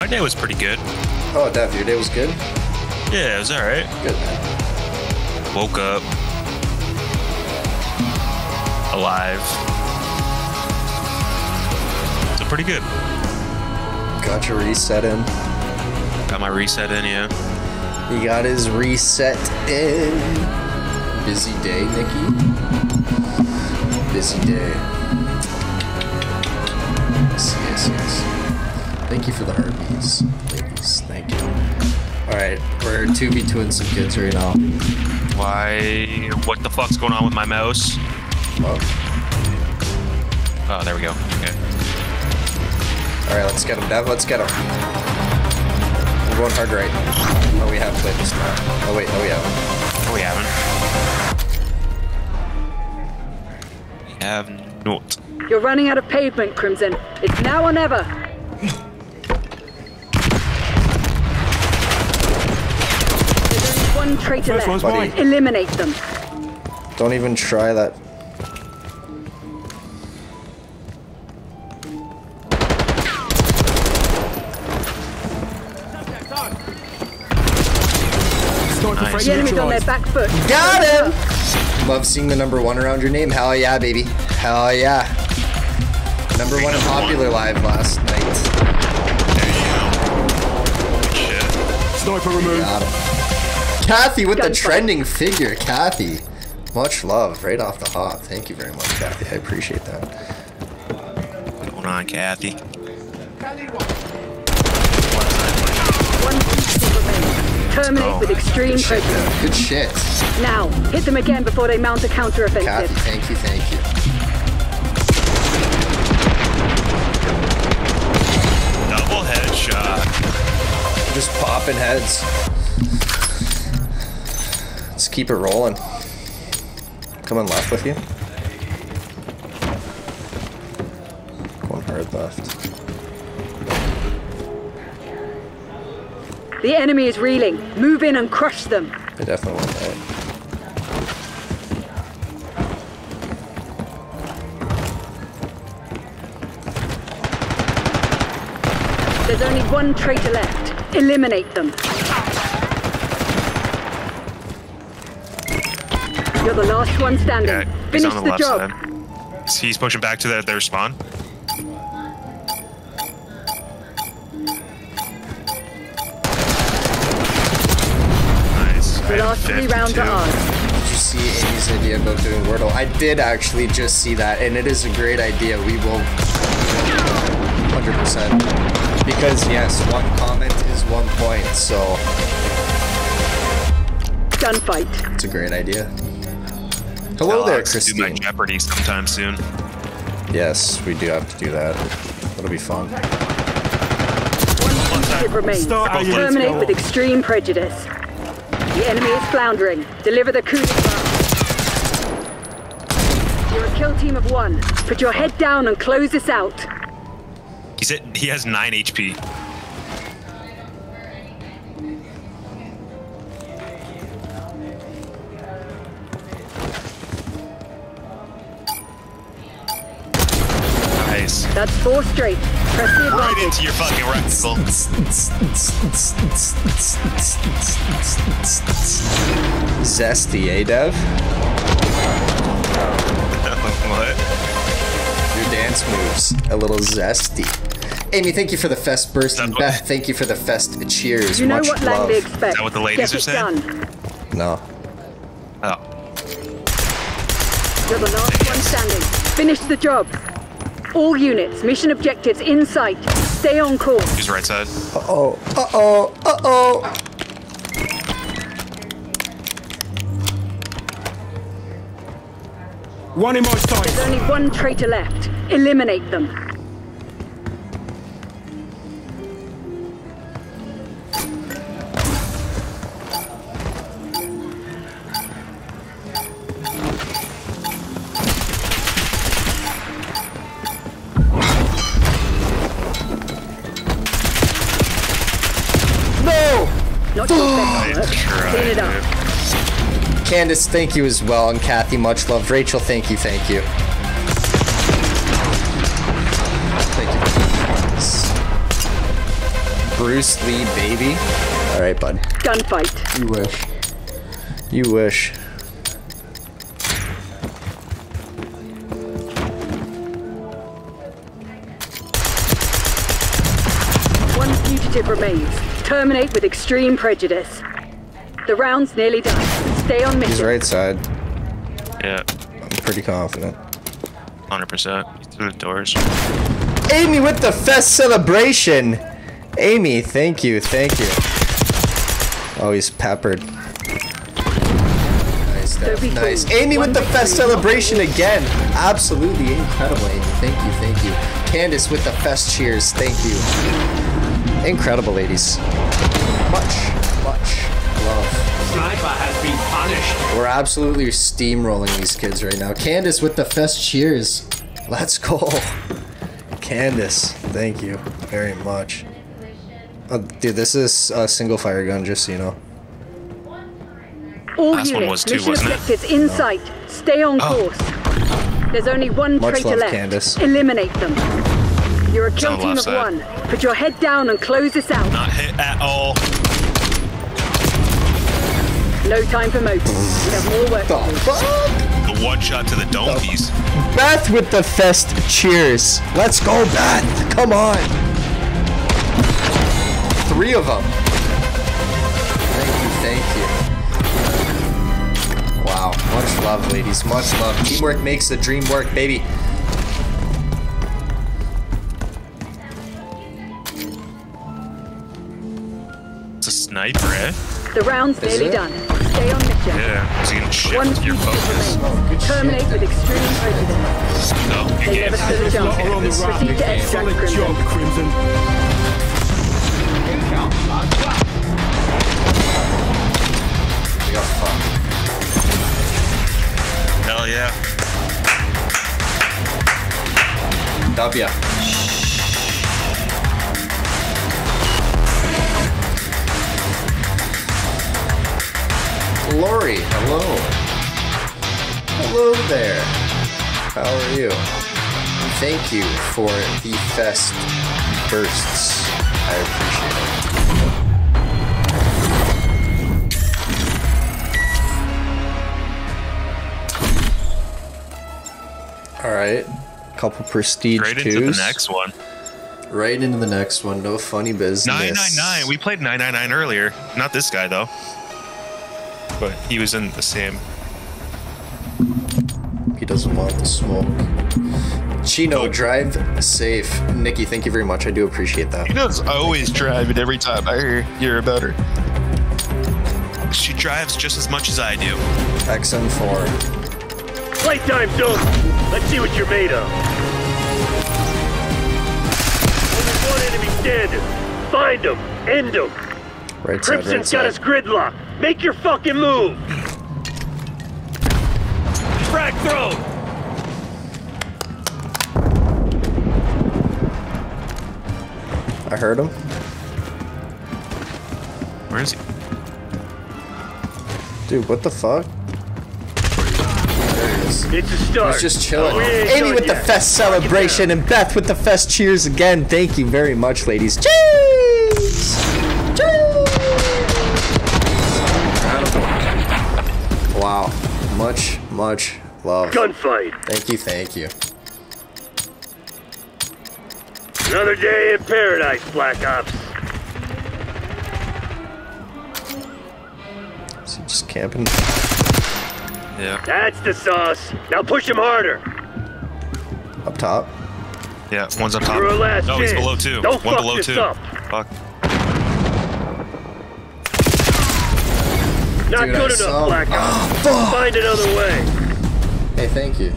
My day was pretty good. Oh, Dev, your day was good? Yeah, it was all right. Good, man. Woke up alive. So pretty good. Got your reset in. Got my reset in, yeah. He got his reset in. Busy day, Nikki. Busy day. Yes, yes, yes. Thank you for the heartbeats, ladies. Thank you. Alright, we're 2v2ing some kids right now. Why? What the fuck's going on with my mouse? Well, Oh, there we go. Okay. Alright, let's get him, Dev. Let's get him. We're going hard right. Oh, we have played this map. Oh, wait, no, we haven't. Oh, we haven't. We have not. You're running out of pavement, Crimson. It's now or never. One traitor First one's left. mine. Eliminate them. Don't even try that. Sniper Nice. threat The enemy's on their back foot. Got him! Love seeing the number one around your name. Hell yeah, baby. Hell yeah. Number one in number one. popular live last night. There you go. Shit. Sniper removed. Got him. Kathy with the Gunfight. trending figure. Kathy. Much love right off the hop. Thank you very much, Kathy. I appreciate that. What's going on, Kathy? One. Terminate oh, with extreme Good shit, prejudice. Good shit. Now, hit them again before they mount a Kathy, counteroffensive. thank you, thank you. Double headshot. Just popping heads. Let's keep it rolling. Come Coming left with you. Going hard left. The enemy is reeling. Move in and crush them. I definitely want that. There's only one traitor left. Eliminate them. The last one standing. Yeah, he's Finish on the, the, left job. side. He's pushing back to their, their spawn. Nice. The last three rounds are ours. Did you see Amy's idea about doing Wordle? I did actually just see that, and it is a great idea. We will 100%. Because, yes, one comment is one point, so Gunfight. it's a great idea. Hello I'll there, actually do my Jeopardy sometime soon. Yes, we do have to do that. It'll be fun. It remains. Start how you need to Terminate go. with extreme prejudice. The enemy is floundering. Deliver the coup d'etat. You're a kill team of one. Put your head down and close this out. He's at, he has 9 HP. That's four straight. Press the Right advantage. into your fucking reticle. Zesty, eh, Dev? what? Your dance moves. A little zesty. Amy, thank you for the fest burst, and That- Beth, thank you for the fest cheers. You know Much what love. Langley expects. that what the ladies Get are it saying? done. No. Oh. You're the last one standing. Finish the job. All units, mission objectives in sight. Stay on course. He's right side. Uh-oh. Uh-oh. Uh-oh. One in my There's only one traitor left. Eliminate them. Candace, thank you as well. And Kathy, much love. Rachel, thank you, thank you. Thank you. Bruce Lee, baby. All right, bud. Gunfight. You wish. You wish. One fugitive remains. Terminate with extreme prejudice. The round's nearly done. Stay on mission. He's right side. Yeah, I'm pretty confident. 100%. Through the doors. Amy with the fest celebration. Amy, thank you, thank you. Oh, he's peppered. Nice, Don't be Dev, nice. Amy with the fest celebration again. Absolutely incredible, Amy. Thank you, thank you. Candace with the fest cheers. Thank you. Incredible, ladies. Much, much love. Sniper has been punished. We're absolutely steamrolling these kids right now. Candace with the fest cheers. Let's go. Candace, thank you very much. Uh, dude, this is a single fire gun, just so you know. All Last one was two, mission wasn't it? objectives in sight. Stay on Oh. course. There's only one Much traitor love, left. Candace. Eliminate them. You're a kill team of side. one. Put your head down and close this out. Not hit at all. No time for moping. We have more work The to do. fuck? The one shot to the donkeys. Beth with the fest cheers. Let's go, Beth. Come on. Three of them. Thank you, thank you. Wow, much love, ladies. Much love. Teamwork makes the dream work, baby. It's a sniper, eh? The round's Is nearly it? done. Stay on mission. Yeah, so you can One shift your focus. Terminate with extreme prejudice. No, you They never can't. stood a chance. Slaughter on the It's- right. Proceed to extract Solid Crimson. job, Crimson. We got fucked. Hell yeah. W. Lori, hello. Hello there. How are you? Thank you for the fest bursts. I appreciate it. All right, couple prestige Straight twos. into the next one. Right into the next one. No funny business. 999. We played 999 earlier. Not this guy, though. But he was in the same. He doesn't want the smoke. Chino, drive safe. Nikki, thank you very much. I do appreciate that. He does always drive it every time I hear, hear about her. She drives just as much as I do. XM4. Playtime's done. Let's see what you're made of. Only one enemy standing. Find him. End him. Right side, right Crimson's got side. us gridlocked. Make your fucking move. Frag throw. I heard him. Where is he? Dude, what the fuck? There he is. It's a start. He's just chilling. We ain't Amy done with the fest celebration and Beth with the fest cheers again. Thank you very much, ladies. Cheers! Cheers! Wow. Much, much love. Gunfight. Thank you, thank you. Another day in paradise, Black Ops. Is he just camping? Yeah. That's the sauce. Now push him harder. Up top? Yeah, one's up top. You're a last no, he's below two. Don't One fuck below this two. up. Fuck. Not Dude, good saw- enough, Black Ops. Ah, fuck. Find another way. Hey, thank you.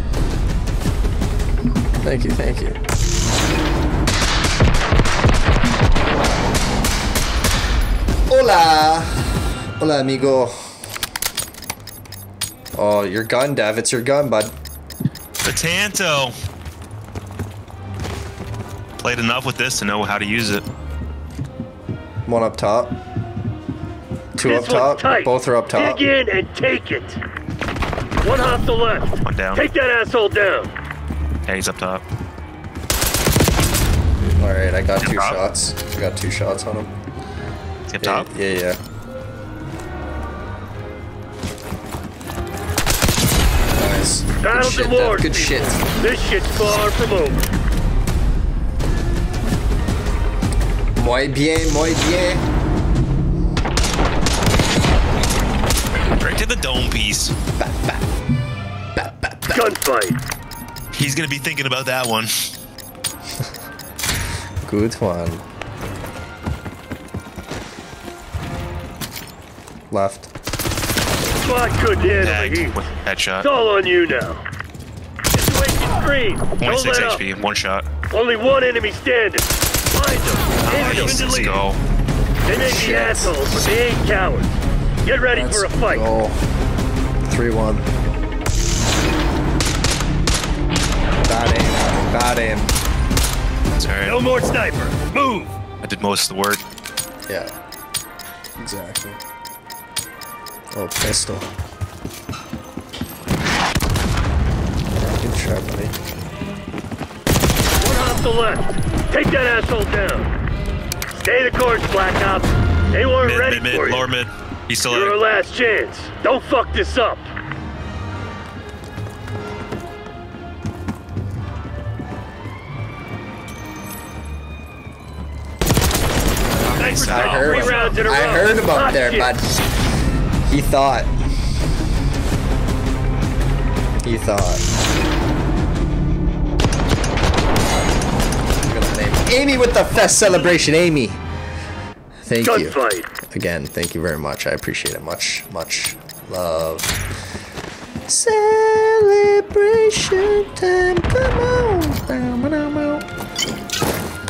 Thank you, thank you. Hola! Hola, amigo. Oh, your gun, Dev. It's your gun, bud. The Tanto. Played enough with this to know how to use it. One up top. Two this up top. tight. Both are up top. Dig in and take it. One off the left. One down. Take that asshole down. Yeah, he's up top. Alright, I got Up two top? shots. I got two shots on him. Tip Yeah, top. yeah, yeah. Nice. Good shit, to war, Good people. shit. This shit's far from over. Muy bien, muy bien. Right to the dome piece. Gunfight. He's gonna be thinking about that one. Good one. Left. Squad couldn't handle the Tagged. heat. with Headshot. It's all on you now. Situation green. Don't 26 let up. HP. One shot. Only one enemy standing. Find them. End them Nice. Let's go. They may be assholes, but they ain't cowards. Get ready Let's for a fight. go. 3-1. Bad aim. Bad aim. It's alright. No more sniper. Move. I did most of the work. Yeah. Exactly. Oh, pistol. Good try, buddy. One off the left. Take that asshole down. Stay the course, Black Ops. They weren't Mid, ready mid, mid. for you. Lower mid. He's still Your there. last chance. Don't fuck this up. Nice. I heard, Three rounds in a I row. heard about Hot there, but he thought. He thought. I'm gonna name Amy with the fest celebration, Amy. Thank you. Gunfight. Again, thank you very much. I appreciate it. Much, much love. Celebration time. Come on.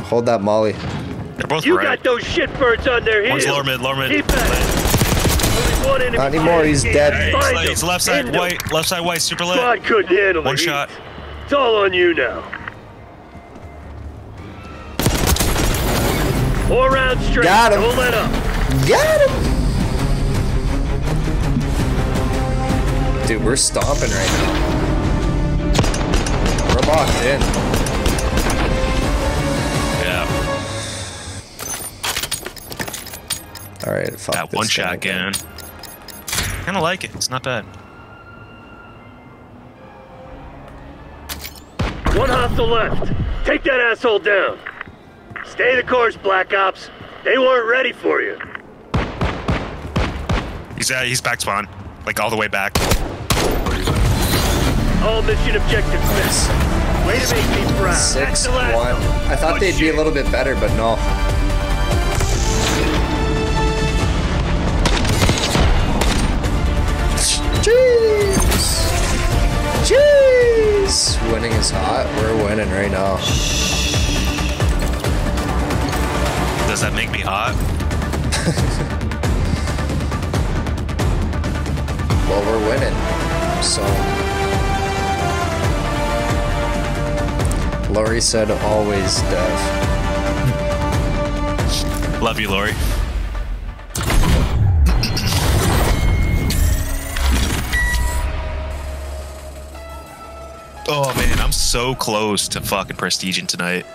Hold that Molly. They're both You right. got those shitbirds on their heels. One's lower mid, lower mid. Keep at it. Only one enemy Not anymore, he's dead. Hey, it's, left side End them. white. Left side white. Super lit. Squad couldn't handle One the heat. shot. It's all on you now. Four rounds straight. Got him. Don't let up. Got him! Dude, we're stomping right now. We're locked in. Yeah. Alright, fuck That this one guy shot again. Kind of like it. It's not bad. One hostile left. Take that asshole down. Stay the course, Black Ops. They weren't ready for you. He's uh, he's back spawn, like all the way back. All mission objectives missed. Way to make me proud. That's Six the one. I thought Good they'd be a little bit better, but no. Jeez. Jeez. Winning is hot. We're winning right now. Does that make me hot? Well, we're winning. So. Lori said always deaf. Love you, Lori. Oh man, I'm so close to fucking prestiging tonight.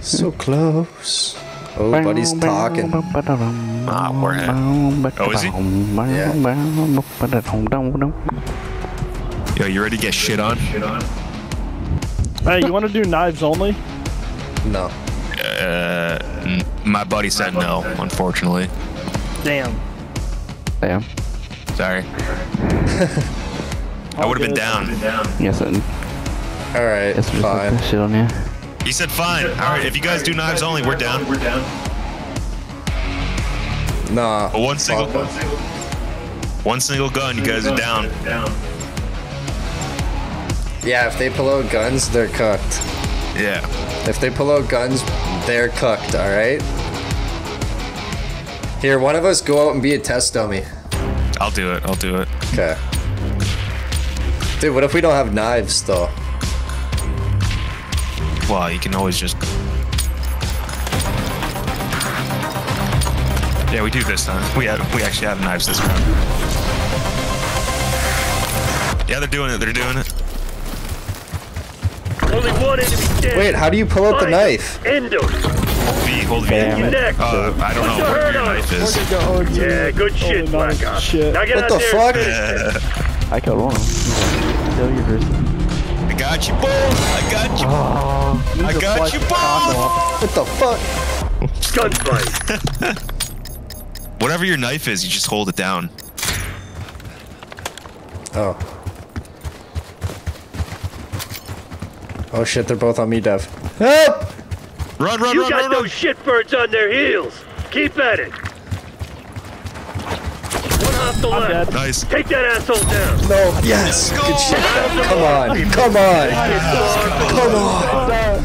So close. Oh, buddy's talking. Ah, we're at. Oh, is he? Yo, you ready to get shit on? Hey, you want to do knives only? No. Uh, my buddy said no, unfortunately. Damn. Damn. Sorry. I would have been down. Yes, it. Alright, Yes, fine. shit on you. He said fine. All right, if you guys do knives only, we're down. We're down. Nah. One single, fuck one single gun, you guys are down. Yeah, if they pull out guns, they're cooked. Yeah. If they pull out guns, they're cooked, alright? Here, one of us go out and be a test dummy. I'll do it. I'll do it. Okay. Dude, what if we don't have knives, though? Well, you can always just. Yeah, we do this time. We have, we actually have knives this round. Yeah, they're doing it. They're doing it. Only one enemy standing. Wait, how do you pull out the Find 'em. knife? End 'em. V, hold V. Damn You it. next. Uh, I don't Put know your where hurt your knife is. We're gonna go OG. Yeah, good shit, Only Black knife Ops. Shit. Now get What out the there fuck? and finish. I killed one of them. Kill your person. I got you, bull. I got you. I got you, bull. What the fuck? Gunfight. Whatever your knife is, you just hold it down. Oh. Oh shit, they're both on me, Dev. Help! Run, run, You run, got run, those run. shitbirds on their heels. Keep at it. One off the I'm left. dead. Nice. Take that asshole down. No, yes! Good shit, Come on, come on! Come on!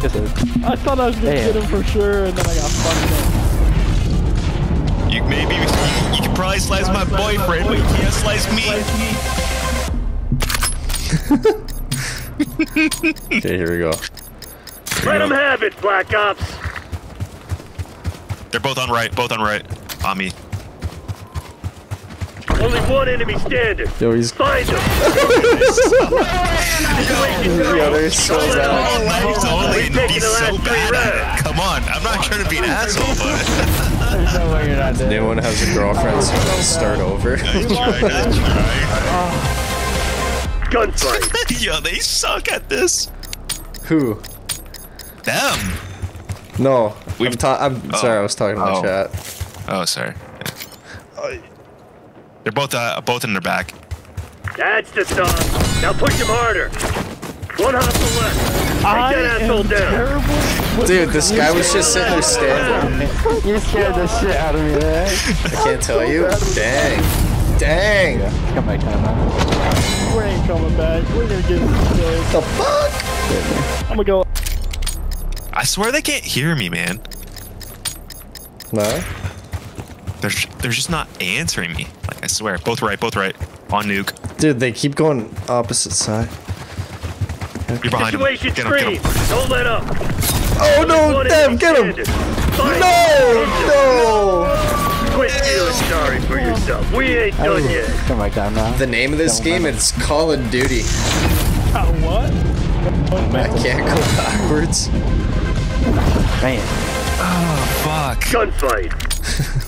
Yes, sir. I thought I was gonna Damn. get him for sure, and then I got fucked up. You maybe you, you can probably slice my boyfriend, but you can't slice me. Okay, here we go. Let them have it, Black Ops. They're both on right, both on right. On me. Only one enemy standing. Yo, he's. Find them. Yo, they're so oh, Don't bad. all Knives out. only We've be the so last three bad at rounds. it. Come on, I'm not trying to be an asshole, but There's no way you're not dead. Anyone has a girlfriend, so just start over. I tried, I Gunfight. tried. Yo, they suck at this. Who? Them. No, I'm, We've- ta- I'm oh. sorry, I was talking about Oh. chat. Oh, sorry. Uh, They're both uh, both in their back. That's the song. Now push him harder. One off the left. Take I that asshole am down. terrible. Dude, this guy was just sitting there standing. You scared the shit out of me there. I can't tell you. Dang. Dang. Come back time now. We ain't coming back. We're gonna get this. The fuck? I'm gonna go. I swear they can't hear me, man. No. They're they're just not answering me. Like I swear, both right, both right. On nuke. Dude, they keep going opposite side. You're behind him. Situation Get him, get him. Don't let up. Oh no, One Dev, get him! No, no! Quit feeling sorry for yourself. We ain't done yet. Come back time now. The name of this game is Call of Duty. Uh, what? I can't go backwards. Man. Oh fuck. Gunfight.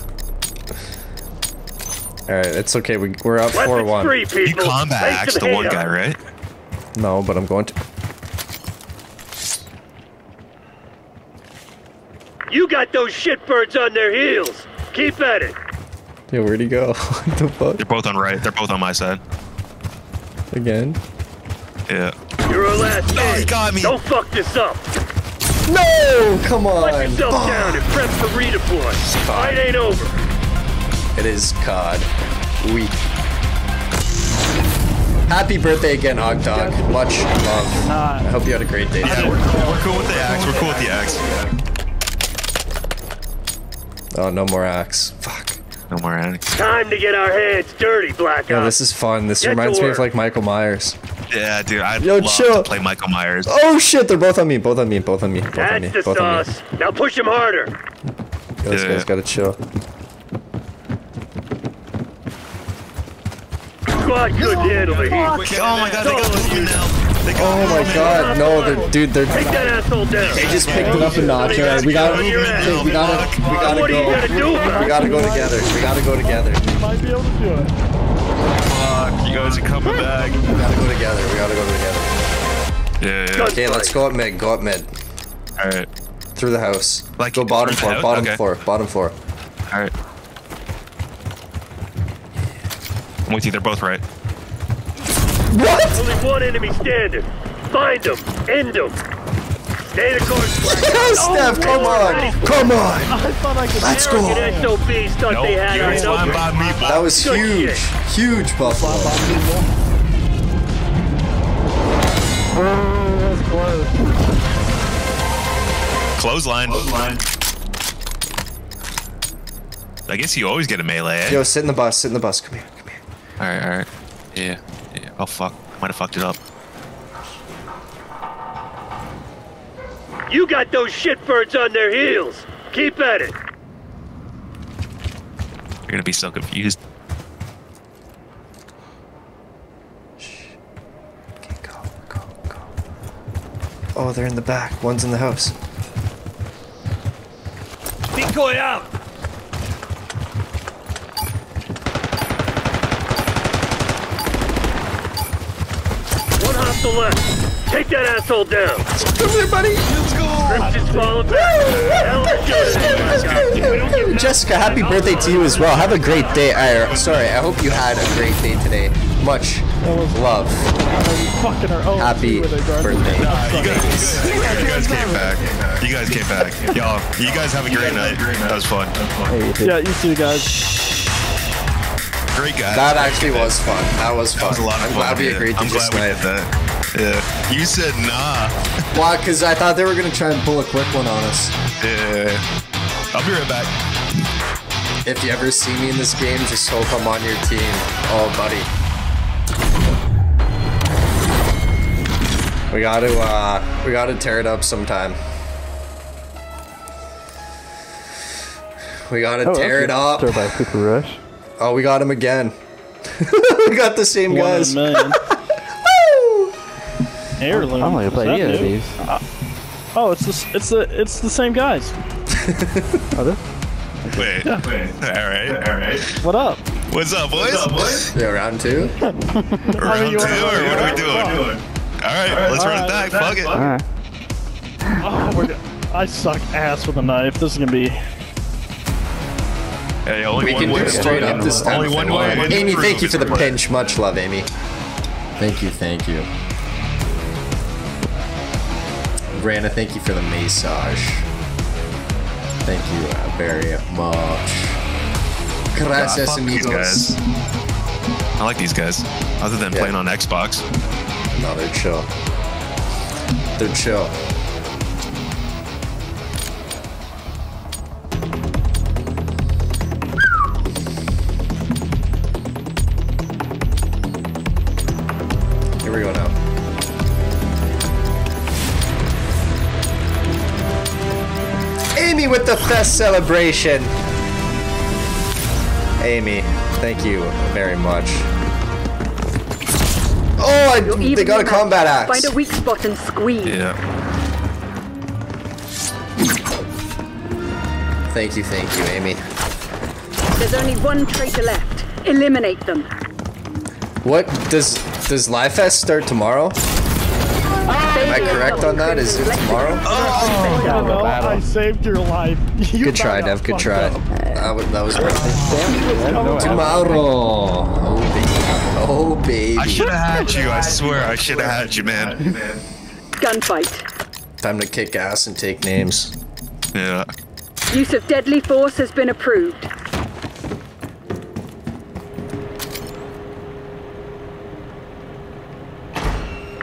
Alright, it's okay. We, we're up Weapons 4 1. free, You combat Lay axe the one guy, right? No, but I'm going to. You got those shitbirds on their heels. Keep at it. Yeah, where'd he go? what the fuck? They're both on right. They're both on my side. Again? Yeah. You're a last Oh, he got me. Don't fuck this up. No! Come on! Let yourself Fuck. down and prep for redeploy. Fight ain't over. It is COD. Weak. Happy birthday again, Hog Dog. Much love. I hope you had a great day. Yeah, we're cool. We're cool with the axe. We're cool with the axe. Oh, no more axe. Fuck. No more axe. Time to get our hands dirty, Black Yeah, Ops. this is fun. This Get reminds me of like Michael Myers. Yeah, dude. I'd Yo, love chill. to play Michael Myers. Oh shit, they're both on me, both on me, both on me, both on me, That's the both on me. sauce. Now push him harder. Yo, this Yeah. guy's gotta chill. Squad couldn't handle the heat. Oh my god, they got movement now. They got Oh my movement. god, no, they're dude, they're Take that asshole down. they just picked it up a notch. Alright, we gotta, we gotta, we gotta What are you gonna go. do about We gotta go together. We gotta go together. Might be able to do it. Fuck, you guys are coming back. We gotta go together. We gotta go together. Yeah, yeah. Okay, let's go up mid. Go up mid. All right. Through the house. Like, go bottom floor. Bottom Okay. floor. Bottom floor. All right. I'm with you. They're both right. What? Only one enemy standing. Find them. End them. Stay the course, Black Yes, Ops. Steph, come on, come on. I thought I could. Let's go. Arrogant SOBs thought Nope, they had you ain't flying by me, boy. That was Good huge, shit. huge Buffalo. That's close. Clothesline. Clothesline. I guess you always get a melee, eh? Yo, sit in the bus. Sit in the bus. Come here. Come here. All right, all right. Yeah, yeah. Oh fuck, might have fucked it up. You got those shitbirds on their heels. Keep at it. You're gonna be so confused. Okay, go, go, go. Oh, they're in the back. One's in the house. Decoy out! One left. Take that asshole down. Come here, buddy. Let's go. Crimson's falling back. Hell, shoot. Jessica, happy birthday to you as well. Have a great day. I, sorry, I hope you had a great day today. Much love. Fucking her own. Happy birthday. You guys, you guys came back. You guys came back. Y'all, you guys have a great night. That was fun. Yeah, you two guys. Great guy. That actually was fun. That was fun. That was a lot of I'm fun. glad we yeah. agreed to I'm just glad we did that. Yeah. You said nah. Why? Because I thought they were gonna try and pull a quick one on us. Yeah. I'll be right back. If you ever see me in this game, just hope I'm on your team. Oh, buddy. We gotta, uh, we gotta tear it up sometime. We gotta Oh, tear okay. it up. Started by Super Rush. Oh, we got him again. we got the same One guys. million. Heirloom. I'm not gonna play that any of new? these. Oh, it's the it's the it's the same guys. Oh, this? Wait. All right. All right. What up? What's up, boys? Yeah, round two. Round two, or what are we doing? All right, let's run it back. Fuck it. Alright. Oh, we're, I suck ass with a knife. This is gonna be. Hey, only We one can way. do straight up this time. Only one want. way. Amy, thank you for the pinch. Much love, Amy. Thank you, thank you. Brandon, thank you for the massage. Thank you uh, very much. Gracias, these amigos. guys. I like these guys. Other than Yeah. playing on Xbox. No, they're chill. They're chill. Fest celebration. Amy, thank you very much. Oh, I, they got a combat axe. Find a weak spot and squeeze. Yeah. Thank you, thank you, Amy. There's only one traitor left. Eliminate them. What does does Live Fest start tomorrow? Am I correct on that? Is it tomorrow? Oh, no, I saved your life. You Good try, Dev. Good try. up. That was, that was perfect. I don't know what happened. Tomorrow. Oh baby. Oh baby. I should have had you. I swear, I should have had you, man. Gunfight. Time to kick ass and take names. Yeah. Use of deadly force has been approved.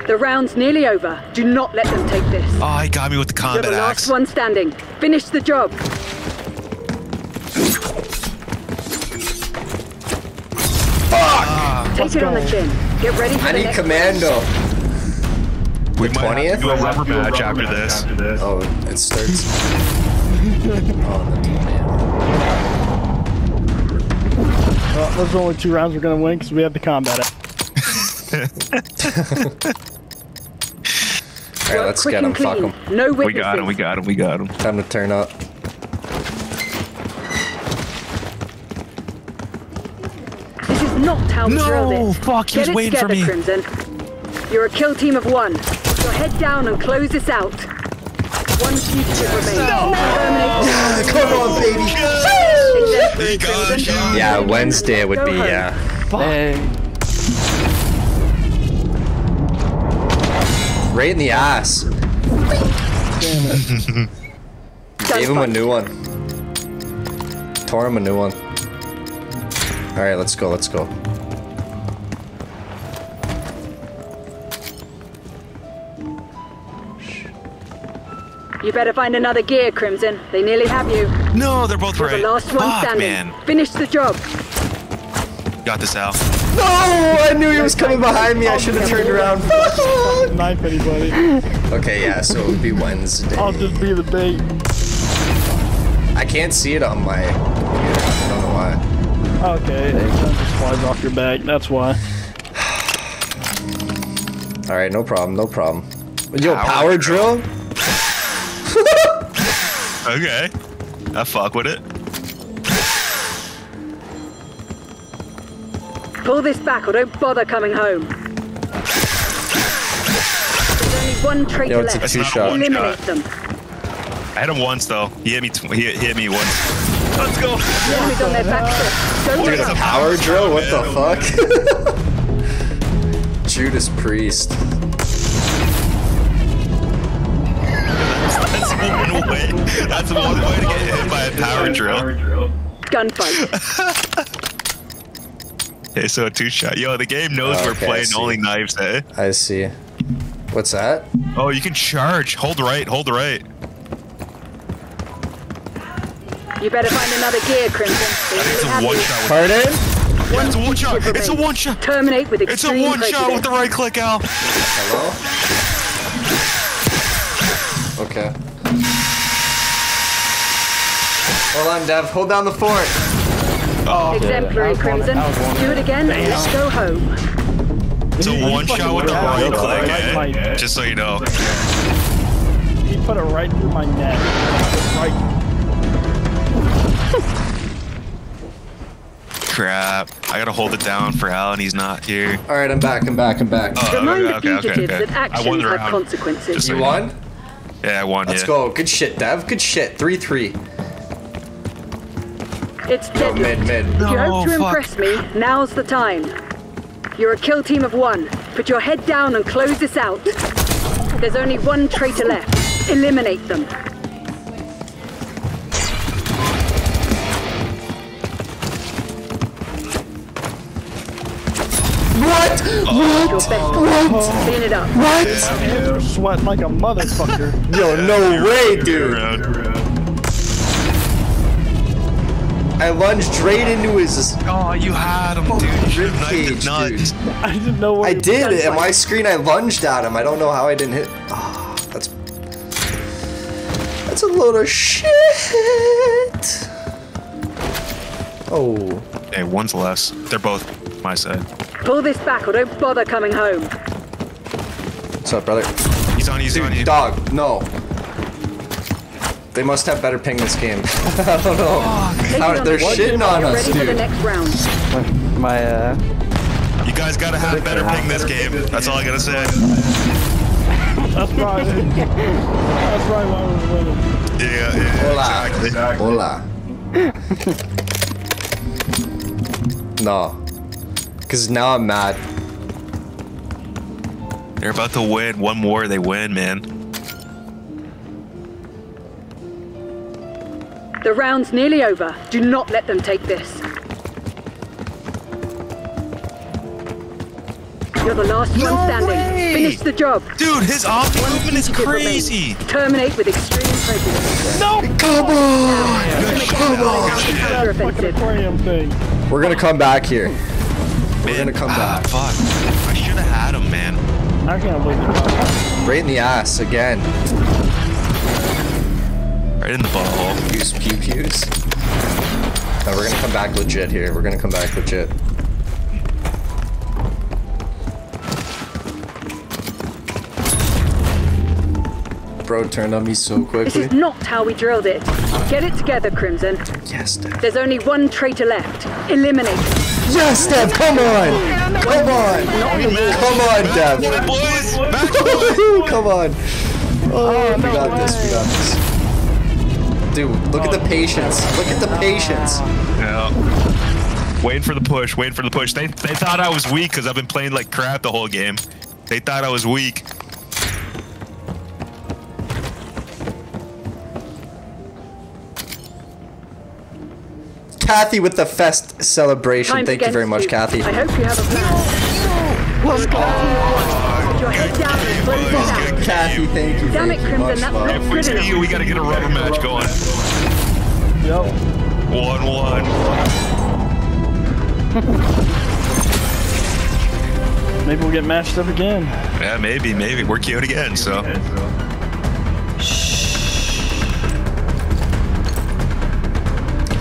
The round's nearly over. Do not let them take this. Oh, he got me with the You're the combat last axe. one standing. Finish the job. Fuck! Ah. Take it on the chin. Get ready for I the need next commando. We might have 20th? to do a rubber match after this. Oh, it starts. oh, the Well, those are only two rounds we're gonna win because we have the combat. axe. All right, let's get and him. Fuck clean. him. No witnesses. We got him. We got him. We got him. Time to turn up. This is not how we No, drill this. No, fuck, he Get was it waiting for together, me. Crimson. You're a kill team of one. So head down and close this out. One fugitive remains. Terminate Come on, baby. He. Yeah, Wednesday would be, Go uh, home. yeah. Hey. Right in the ass. Damn it. Gave him a new one. Tore him a new one. Alright, let's go, let's go. You better find another gear, Crimson. They nearly have you. No, they're both You're right. the last one Fuck, standing. man. Finish the job. Got this, Al. No! I knew he was coming behind me. I should have turned around. Knife anybody. okay, yeah, so it would be Wednesday. I'll just be the bait. I can't see it on my computer. I don't know why. Okay, it just flies off your back. That's why. Alright, no problem, no problem. Yo, Power power drill? Okay. I fuck with it. Pull this back or don't bother coming home. There's only one traitor Yo, it's a left. two shot. Eliminate them. I hit him once though. He hit me. Tw- he, hit, me once. Let's go. The enemy's on their back foot. Don't Dude, let a power drill? What the fuck? Judas Priest. That's one way. That's one way to get hit by a power drill. Gunfight. Okay, so a two shot. Yo, the game knows we're playing only knives, eh? I see. What's that? Oh, you can charge. Hold right. Hold right. You better find another gear, Crimson. It's a one shot. Pardon? yeah, it's a one shot. It's a one shot. Terminate with It's a extreme one shot with the right click, Al. Hello? Okay. Hold on, Dev. Hold down the fort. Oh, Exemplary, I was one- Crimson. I was one. Do it again and let's go home. it's a one shot with the right click, right, eh? Just so you know. He put it right through my neck. Right. Crap. I gotta hold it down for Al, and he's not here. All right, I'm back. I'm back. I'm back. Oh, Remind okay, the okay, okay, okay. that I won actions have consequences. Just so You you won? Yeah, I won. Let's yeah. go. Good shit, Dev. Good shit. 3 3. It's Yo, deadly. mid, mid. If you No, hope oh, to fuck. impress me, now's the time. You're a kill team of one. Put your head down and close this out. There's only one traitor left. Eliminate them. What? Your best. Clean it up. Hands are sweating like a motherfucker. Yo, no way, dude. I lunged right into his. Oh, you had him, dude. You should have knifed Ribcage, it nuts. I didn't know where I did. going. At my screen, I lunged at him. I don't know how I didn't hit. Oh, that's. That's a load of shit. Oh. Hey, one's less. They're both my side. Pull this back or don't bother coming home. What's up, brother? He's on. He's on you. Dog, no. They must have better ping this game. I don't know. How- they're shitting on us, ready for the dude. next. My, uh, You guys gotta have better ping this game. That's all I gotta say. That's right. That's right why we're winning. Yeah, yeah, exactly. Hola. no. Because now I'm mad. They're about to win. One more, they win, man. The round's nearly over. Do not let them take this. You're the last one standing. way! Finish the job. Dude, his off movement is crazy. remains. Terminate with extreme prejudice. No! Come on! Counter Fucking offensive. We're gonna come back here. Man, We're gonna come ah, back. fuck. I should have had him, man. I can't believe it. Right in the ass again. Right in the butthole. Use pew pews. No, we're gonna come back legit here. We're gonna come back legit. Bro turned on me so quickly. This is not how we drilled it. Get it together, Crimson. Yes, Dev. There's only one traitor left. Eliminate. Yes, Dev, come on! Come on! Come on, Dev! Boys, back Woohoo, come on! Oh, we got this, we got this. Dude, look at the patience. Look at the patience. Yeah. Waiting for the push, waiting for the push. They, they thought I was weak because I've been playing like crap the whole game. They thought I was weak. Kathy with the fest celebration. Time's Thank you very against much, Kathy. I hope you have a plan. Let's go. Put your head down and close this out. Kathy, thank you. Damn thank it, you Crimson, much, that's love. not If we good see enough. you, we gotta get a rubber match going. Yep. One one. Maybe we'll get matched up again. Yeah, maybe, maybe. We're queuing again, so.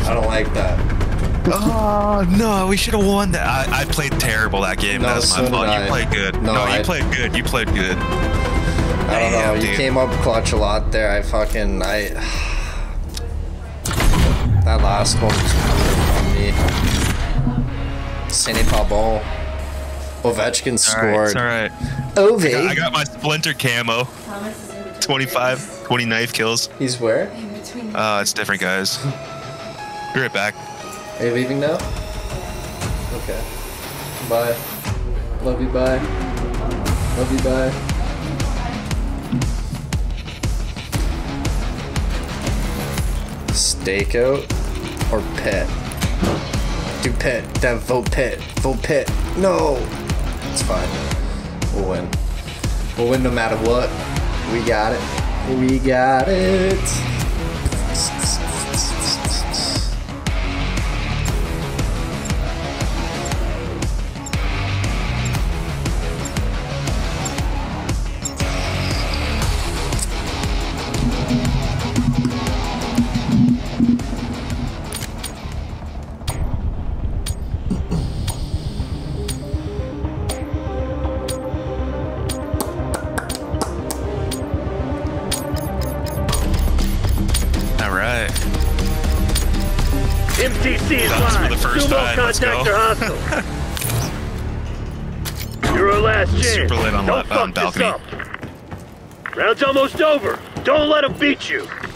I don't like that. Oh no, we should have won that. I, I played terrible that game. No, That's so my fault. You played good. No, No, I- you played good. You played good. I don't know. You dude. came up clutch a lot there. I fucking I. That last one was on me. Ce n'est pas bon. Ovechkin All right, scored. it's all right. Ove. I got my splinter camo. 25, 20 knife kills. He's where? Uh, it's different guys. Be right back. Are you leaving now? Okay. Bye. Love you. Bye. Love you. Bye. Stakeout or pet? Do pet. That vote pet. Vote pet. No. It's fine. We'll win. We'll win no matter what. We got it. We got it. You.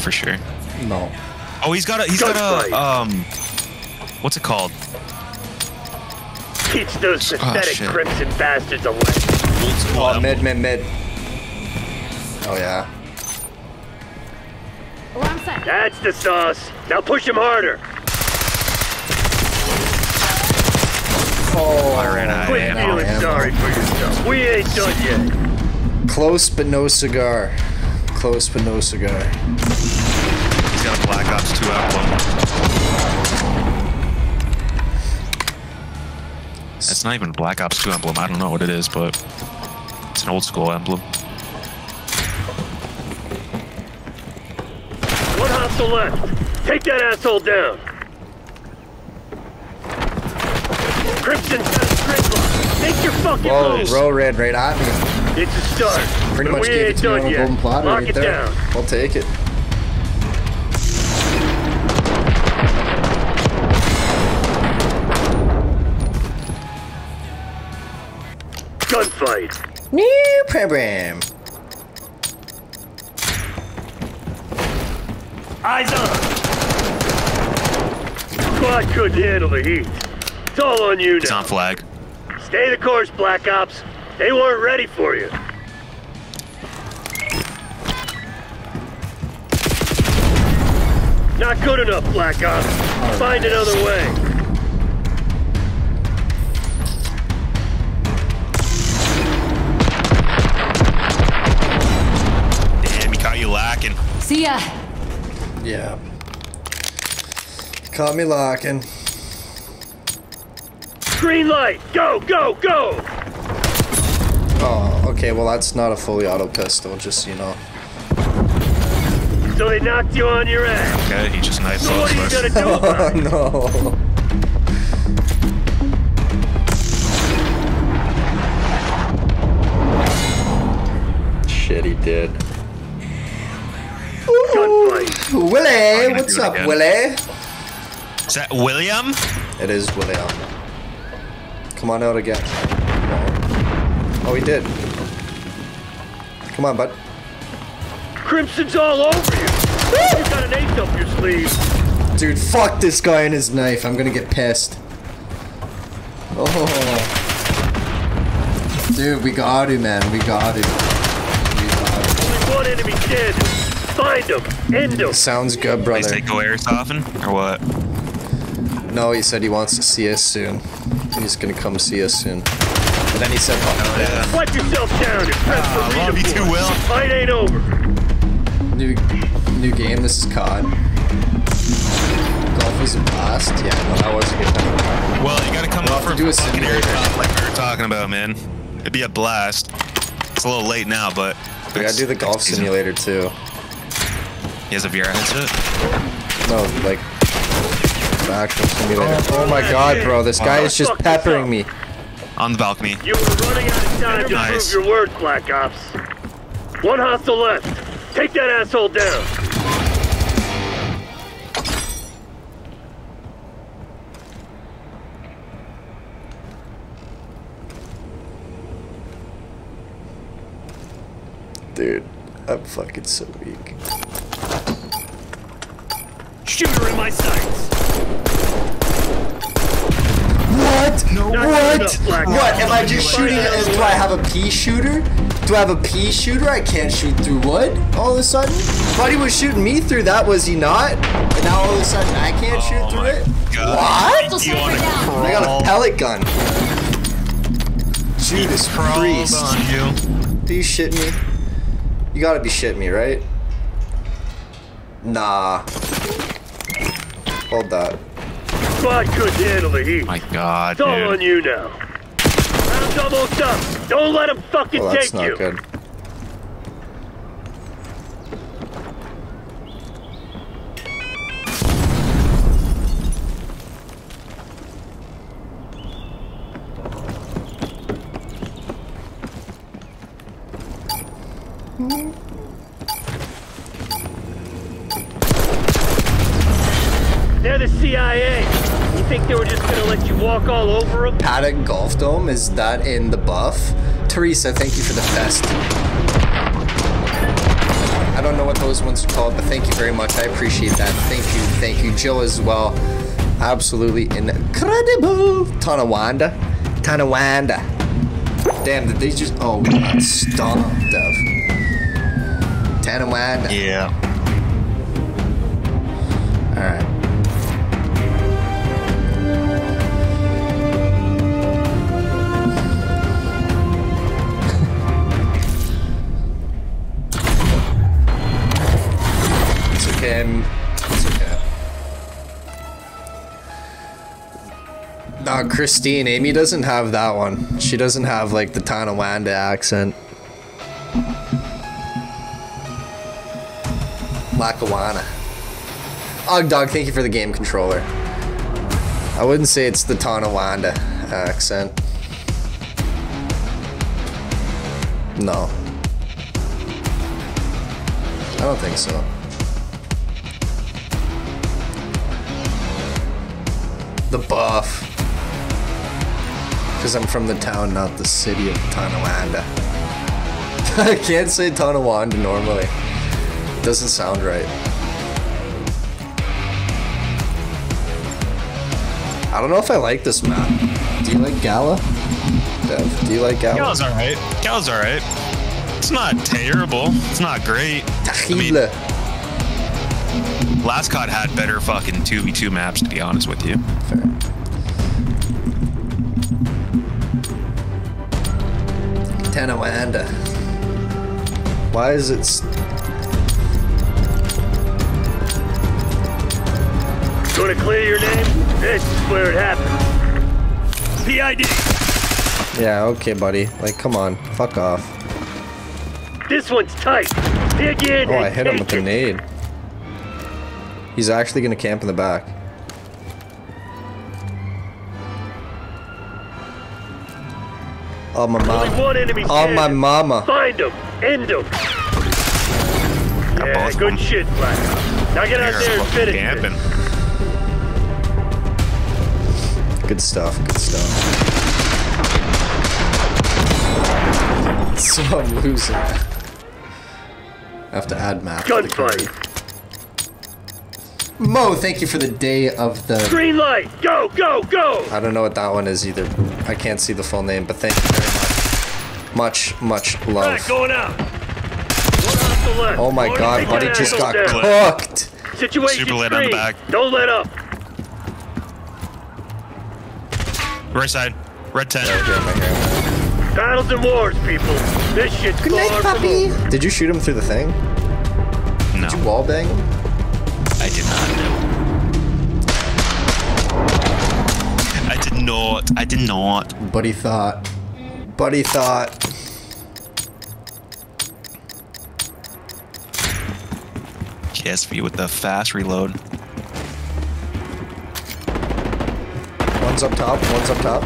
That's for sure. No. Oh, he's got a. He's got Gunfight. a. Um. What's it called? Teach those pathetic shit. crimson bastards a lesson. Oh, mid, mid, mid. Oh yeah. Alarm set. That's the sauce. Now push him harder. Oh, I ran out of Quit ammo. feeling sorry for yourself. We ain't done yet. Close but no cigar. Close but no cigar. He's got a Black Ops 2 emblem. It's not even a Black Ops 2 emblem. I don't know what it is, but it's an old school emblem. One hostile left. Take that asshole down. Crimson's got a gridlock. Make your fucking Whoa, move. bro, red right at me. It's a start. Pretty much gave it to me on a golden platter Lock right it there. down. I'll take it. Gunfight. New program. Eyes on. Squad couldn't handle the heat. It's all on you now. It's now. on flag. Stay the course, Black Ops. They weren't ready for you. Not good enough, Black Ops. Find another way. Damn, he caught you lacking. See ya. Yeah. Caught me locking. Green light. Go, go, go. Oh, okay. Well, that's not a fully auto pistol. Just you know. So they knocked you on your ass. Okay, he just knifed So what are you gonna do about oh, it? no. Shit, he did. Gunfight. Willie, what's up. Willie? Is that William? It is William. Come on out again. Oh, he did. Come on, bud. Crimson's all over you. You got an ace up your sleeve. Dude, fuck this guy and his knife. I'm gonna get pissed. Oh. Dude, we got him, man. We got him. We got to. one enemy standing. Find them. End them. Sounds good, Please brother. take go air soften or what? No, he said he wants to see us soon. He's gonna come see us soon. But then he said, oh, yeah. Wipe yourself down and press Ah, for love you too, redeploy. Will. Fight ain't over. New, new game, this is COD. Golf was a blast. Yeah, no, that was a good time. Well, you gotta come We'll up have for do a fucking air simulator. top like we were talking about, man. It'd be a blast. It's a little late now, but We gotta do the golf season. simulator too. He has a VR headset. No, like the actual simulator. Oh, oh my god, bro, this guy is just peppering me. On the balcony. You were running out of time to Nice. prove your worth, Black Ops. One hostile left. Take that asshole down. Dude, I'm fucking so weak. Shooter in my sights. What? No, what? enough, What? Am I just shooting? uh, Do I have a pea shooter? Do I have a pea shooter? I can't shoot through wood all of a sudden? Buddy was shooting me through that, was he not? And now all of a sudden I can't shoot Oh through it? God. What? You I got a pellet gun. Judas Crawled Priest. on you. Do you shit me? You gotta be shitting me, right? Nah. Hold that. Squad couldn't handle the heat. My God, It's all on you now. Round's almost up. Don't let him fucking Well, that's take not you. good. Them? Paddock Golf Dome, is that in the buff? Teresa, thank you for the fest. I don't know what those ones are called, but thank you very much. I appreciate that. Thank you, thank you. Jill as well. Absolutely incredible. Tonawanda. Tonawanda. Damn, did they just. Oh, we got stomped of. Tonawanda. Yeah. Nah, Christine, Amy doesn't have that one. She doesn't have like the Tonawanda accent. Lackawanna. Og Dog, thank you for the game controller. I wouldn't say it's the Tonawanda accent. No. I don't think so. The buff. Because I'm from the town, not the city of Tonawanda. I can't say Tonawanda normally. It doesn't sound right. I don't know if I like this map. Do you like Gala? Dev, do you like Gala? Gala's alright. Gala's alright. It's not terrible. It's not great. I mean, Tahila. Last COD had better fucking 2v2 maps, to be honest with you. Tanawanda. Why is it? s- Gonna clear your name? This is where it happens. PID. Yeah, okay, buddy. Like, come on. Fuck off. This one's tight. Dig in Oh, and I hit him with a nade. He's actually gonna camp in the back. Oh, my Only mom. one enemy Oh, my mama. Find him. End him. Yeah, both good them. shit, Black. Now get out there and fucking finish camping. this. Good stuff, good stuff. So I'm losing. I have to add map. Gunfight. Career. Mo, thank you for the day of the. Green light. Go, go, go. I don't know what that one is either. I can't see the full name, but thank you very much. Much, much love. Back going out. One hostile hostile left. Oh my Take god, buddy just got down. cooked. Situation Super lit on the back. Don't let up. Right side. Red 10. Battles and wars, people. This shit's Good night, far puppy. Did you shoot him through the thing? No, Did you wall bang him? Not. I did not. Buddy thought. Buddy thought. KSV with the fast reload. One's up top, one's up top.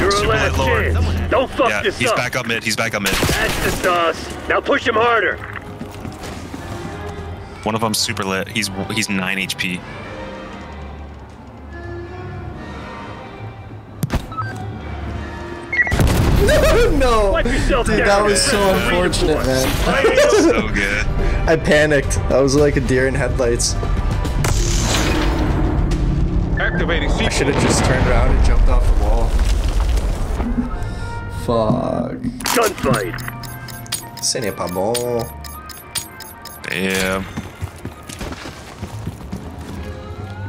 You're Super our last lit lower. chance. Don't fuck Yeah, this he's up. back up mid. He's back up mid. That's the sauce. Now push him harder. One of them's super lit. He's he's 9 HP. no! Wipe yourself Dude, that was so Read the unfortunate, board. man. So good. I panicked. I was like a deer in headlights. Activating I should have just turned around and jumped off the wall. Fuck. Gunfight. Ce n'est pas bon. Damn.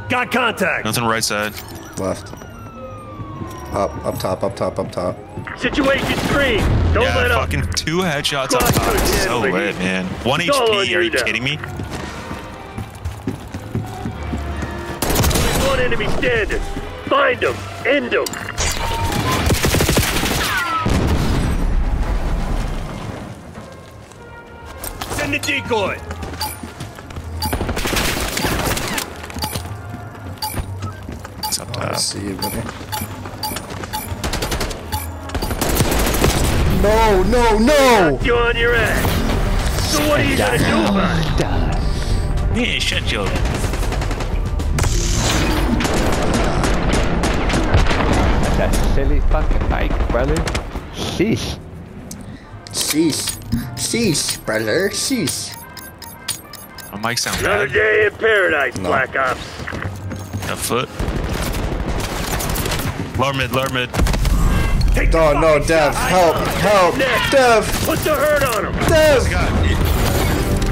Got contact. Nothing right side. Left. Up, up top, up top, up top. Situation three. Don't yeah, let up. fucking two headshots up top. coach So handling lit, man. One It's all HP. Are you you now. kidding me? Only one enemy standing. Find him. End him. Send the decoy. It's up oh, I top. see you, buddy. No, no, no! You on your ass. So what are you gonna do about it? Yeah, shut your. ass. That silly fucking mic, brother. Sheesh. Sheesh. Sheesh, brother. Sheesh. My mic sound Another bad. day in paradise, No. Black Ops. A foot. Lower mid, lower mid. Take Oh no, Dev, shot. help, help, Next. Dev, Put the hurt on him. Dev!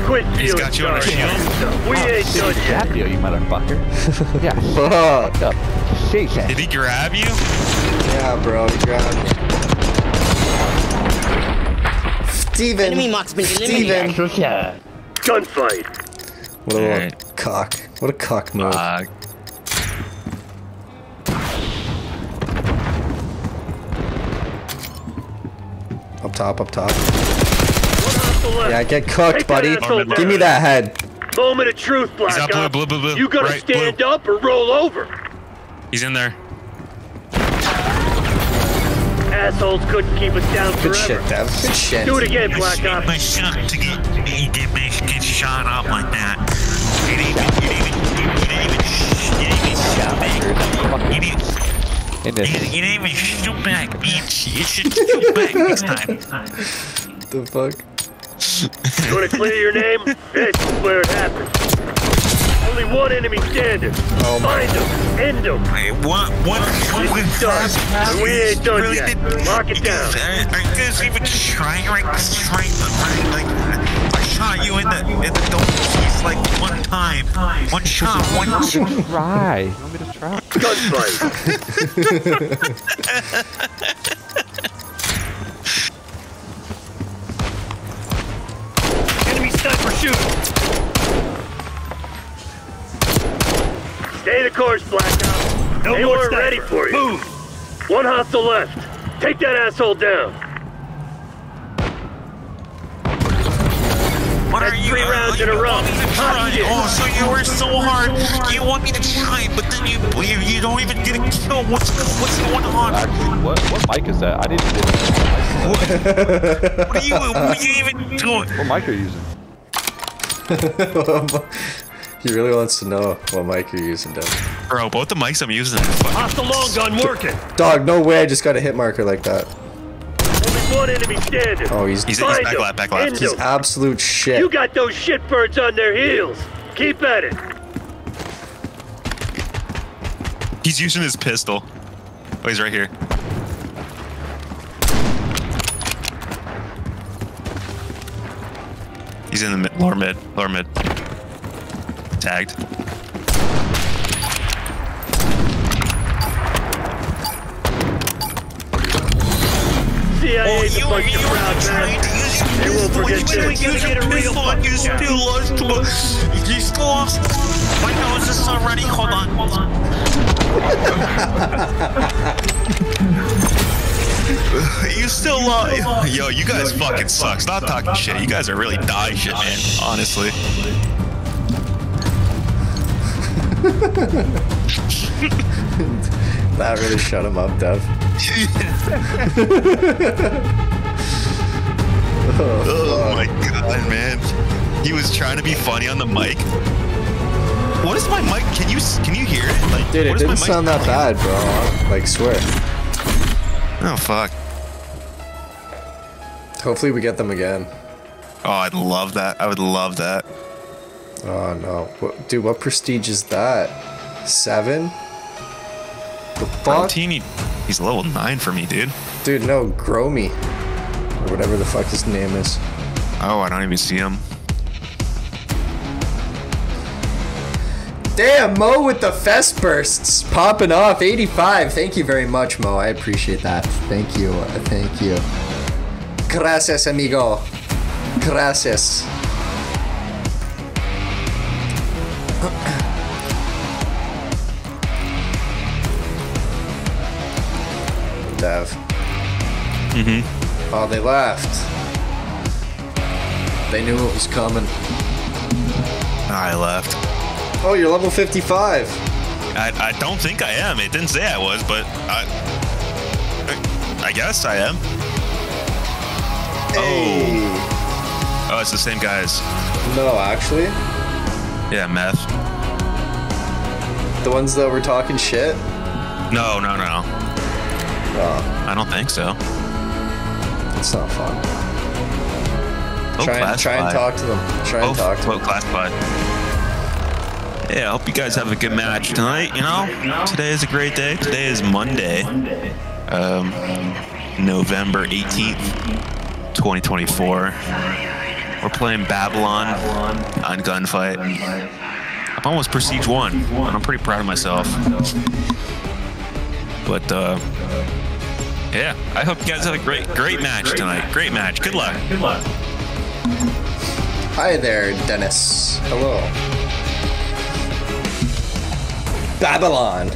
Quit He's feeling got you on a shield. for yourself. We ain't done yet. Jab you, you motherfucker. yeah, Fuck. fuck up. Sheesh. Did he grab you? Yeah, bro, he grabbed me. Steven! Enemy marksman eliminated. Steven! Yeah. Gunfight. What a little Alright. cock. What a cock move. Uh, top, up top. One hostile left. Yeah, get cooked, Take buddy. Give Give me that head. Moment of truth, Black He's out blue, Ops. blue, blue, blue. You gonna Right, stand blue. up or roll over? he's in there. Assholes couldn't keep us down Good forever. shit, Dev. Good shit. Do it again, Black Ops. my son to get me get me get shot up like that. In you this. didn't you didn't even shoot bitch. You should shoot back next time. the fuck? You wanna clear your name? This is where it happens. Only one enemy standing. Oh Find him. End him. Hey, What what what This is done. We ain't done really yet. did- Lock it you down. guys- Are, are you guys even trying right? Trying to right, like I shot you in the in the dome piece like one time, one shot, one. Try. You want me to try? Gunfight. Enemy sniper shooting. Stay the course, Black No they more weren't sniper. ready for you. Move. One hostile left. Take that asshole down. What are you? three rounds you in a row. want me to try? Oh, so you were so hard. You want me to try, but then you you, you don't even get a kill. What's what's going on? Actually, what what mic is that? I didn't get it. What are you what are you even doing? What mic are you using? he really wants to know what mic you're using, Dev. Bro, both the mics I'm using are fucking Hostile long gun working. Dog, no way I just got a hit marker like that. Only one enemy standing. Oh, he's He's, he's Find back him. left, back left. End he's him. absolute shit. You got those shitbirds on their heels. Keep at it. He's using his pistol. Oh, he's right here. He's He's in the mid, lower mid, lower mid. Tagged. CIA's a bunch of proud men. They won't forget this. You still lost to us. You still lost. Wait, no, is this already? Hold on, hold on. You still lost. Yo, you guys fucking suck. Stop talking shit. You guys are really die shit, man. Honestly. That really shut him up, Dev. Oh, oh my god, man. He was trying to be funny on the mic. What is my mic? Can you can you hear it? Like, Dude, it what is my didn't sound that playing? bad, bro. Like, swear. Oh fuck. Hopefully we get them again. Oh, I'd love that. I would love that. Oh no. What, dude, what prestige is that? Seven? The fuck? Rotini, he's level nine for me, dude. Dude, no, Gromy. Or whatever the fuck his name is. Oh, I don't even see him. Damn, Mo with the fest bursts popping off. 85. Thank you very much, Mo. I appreciate that. Thank you. Thank you. Gracias, amigo. Gracias. Dev. Mm-hmm. Oh, they left. They knew it was coming. I left. Oh, you're level 55. I, I don't think I am. It didn't say I was, but I I guess I am. Hey. Oh, it's the same guys. No, actually. Yeah, meth. The ones that were talking shit? No, no, no. Oh, I don't think so. it's not fun. Try, and, try and talk to them. Try and talk to well, them. classified. Yeah, I hope you guys have a good match tonight. You know, today is a great day. Today is Monday, um, November 18th, 2024. We're playing Babylon on Gunfight. I'm almost Prestige 1, and I'm pretty proud of myself. But, uh, yeah, I hope you guys have a great, great match tonight. Great match. Good luck. Good luck. Hi there, Dennis. Hello. Babylon.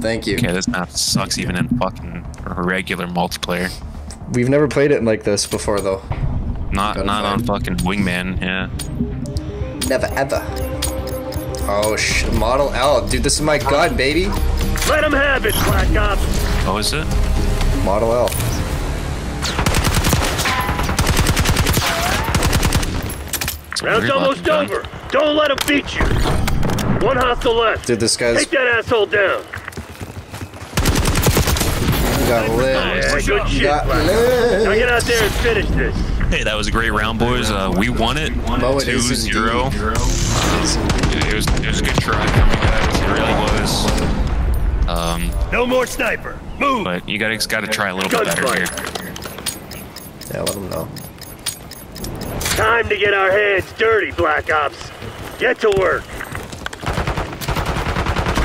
Thank you. Okay, this map sucks even in fucking regular multiplayer. We've never played it like this before, though. Not Gunfight. not on fucking Wingman, yeah. Never ever. Oh, sh- Model L. Dude, this is my gun, baby. Let him have it, Black Ops. Oh, is it? Model L. Round's almost gun. over. Don't let them beat you. One hostile left. Dude, this guy's Take that asshole down. got lit. Yeah, good shit, Got Black Ops. Now get out there and finish this. Hey, that was a great round, boys. Uh, we won it. Mo, it is 2-0. indeed. It was it was a good try from you. It really was. Um, No more sniper. Move. but you guys got to try a little bit better here. Yeah, let him know. Time to get our hands dirty, Black Ops. Get to work.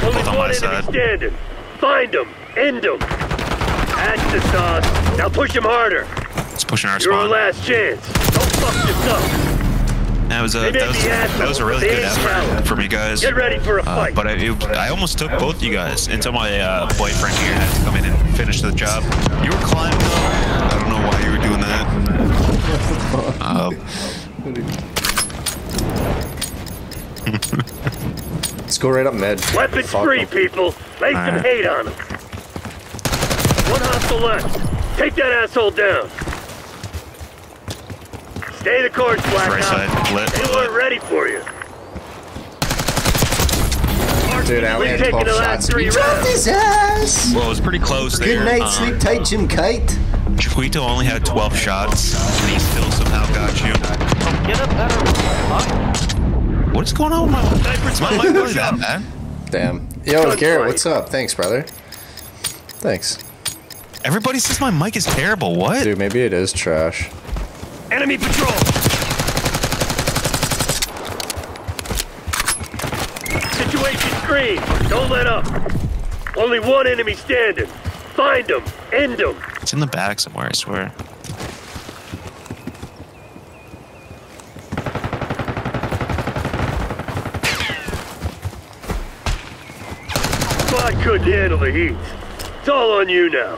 Only Both on one my enemy side. standing. Find them. End them. That's the sauce. Now push them harder. It's pushing our You're our spawn. last chance. Don't fuck this up. That was a that was, that was a really good effort cowards. from you guys. Get ready for a Uh, but I, it, I almost took both you guys until my uh, boyfriend here had to come in and finish the job. You were climbing up. I don't know why you were doing that. Um, Let's go right up mid. Weapons Fuck free, 'em. people. Lay some Alright. hate on them. One hostile left. Take that asshole down. Stay the course, Black Right Ops. side, lit, They lit. weren't ready for you. Dude, I We've had taken 12 the last shots. three dropped rounds. his ass. well, it was pretty close there. Good night, Um, sleep tight, Jim Kite. Chiquito only had 12 shots, and he still somehow got you. Get a better mic. What's going on with my Is my mic really that bad? Damn. Yo, Good Garrett, fight. what's up? Thanks, brother. Thanks. Everybody says my mic is terrible. What? Dude, maybe it is trash. Enemy patrol! Situation green. Don't let up. Only one enemy standing. Find him. End him. It's in the back somewhere, I swear. Squad couldn't handle the heat. It's all on you now.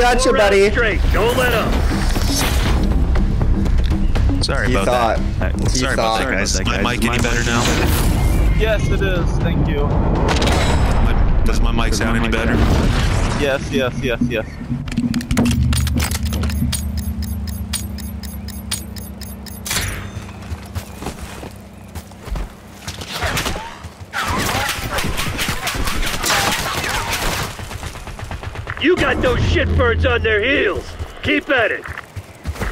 Gotcha, Four rounds buddy. Straight. Don't let up. Sorry He about thought. that. He Sorry about thought. that, guys. Sorry about My that, mic any better now? Yes, it is. Thank you. My- Does my mic sound any better? Yes, yes, yes, yes. Shitbirds on their heels. Keep at it.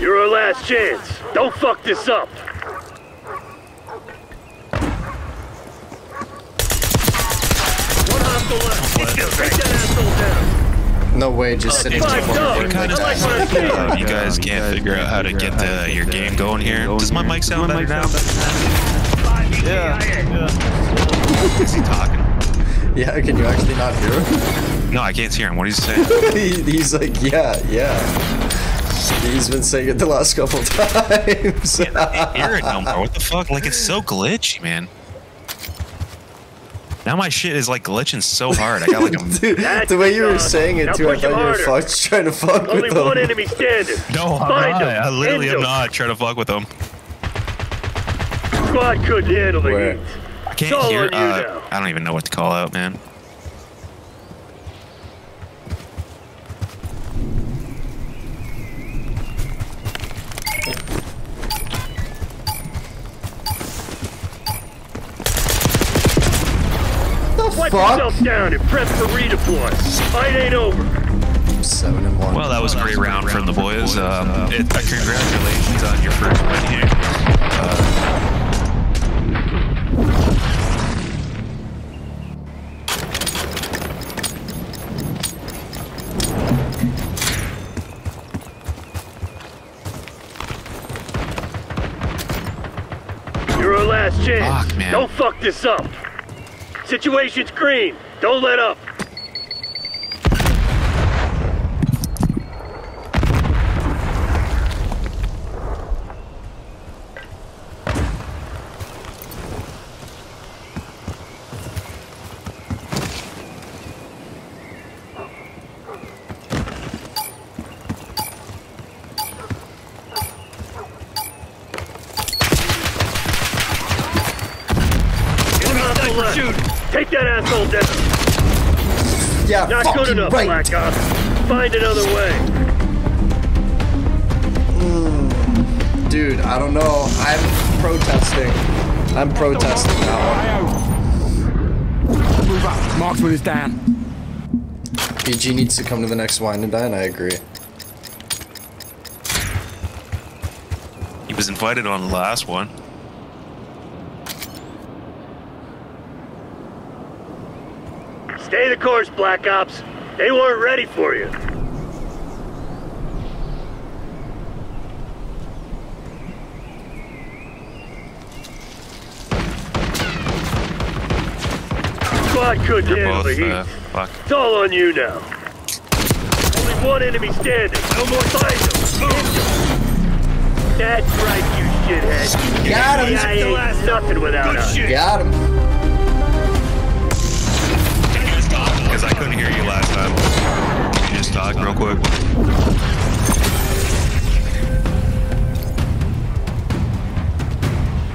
You're our last chance. Don't fuck this up. One hostile left. Take that asshole down. No way, just sitting Five before dogs. like I like that. Uh, you guys can't figure out how to get the, your game going here. Does my mic sound better now? Yeah, yeah. Is he talking? Yeah, can you actually not hear him? No, I can't hear him. What What is he saying? he, he's like, yeah, yeah. He's been saying it the last couple times. I can't hear it no more. What the fuck? Like, it's so glitchy, man. Now my shit is like glitching so hard. I got like a Dude, That's the way you were saying it Now too, I push him thought you were harder. fucked, trying to fuck Only with them. Only one enemy standing. no. I'm Find not. him. I literally End am not trying to fuck with him. Squad couldn't handle the I can't It's all hear. Uh. I don't even know what to call out, man. The fuck? yourself down and prep for redeploy. Fight ain't over. Seven and one. Well, that was a great round from the boys. Um, it, uh, congratulations on your first win here. Uh, You're our last chance. Fuck. Don't fuck this up. Situation's green. Don't let up. One hostile left. Take that asshole down. yeah, Not fucking good enough, right. Black Ops. Find another way. Hmm. Dude, I don't know. I'm protesting. I'm protesting that Move up. Marksman is down. one. PG needs to come to the next wine and dine. I agree. he was invited on the last one. Stay the course, Black Ops. They weren't ready for you. Squad couldn't They're handle the heat. Uh, fuck. It's all on you now. Only one enemy standing. No more find them. That's right, you shithead. Got him. Yeah, ain't nothing without us. Got him. Couldn't hear you last time. Can you just talk real quick?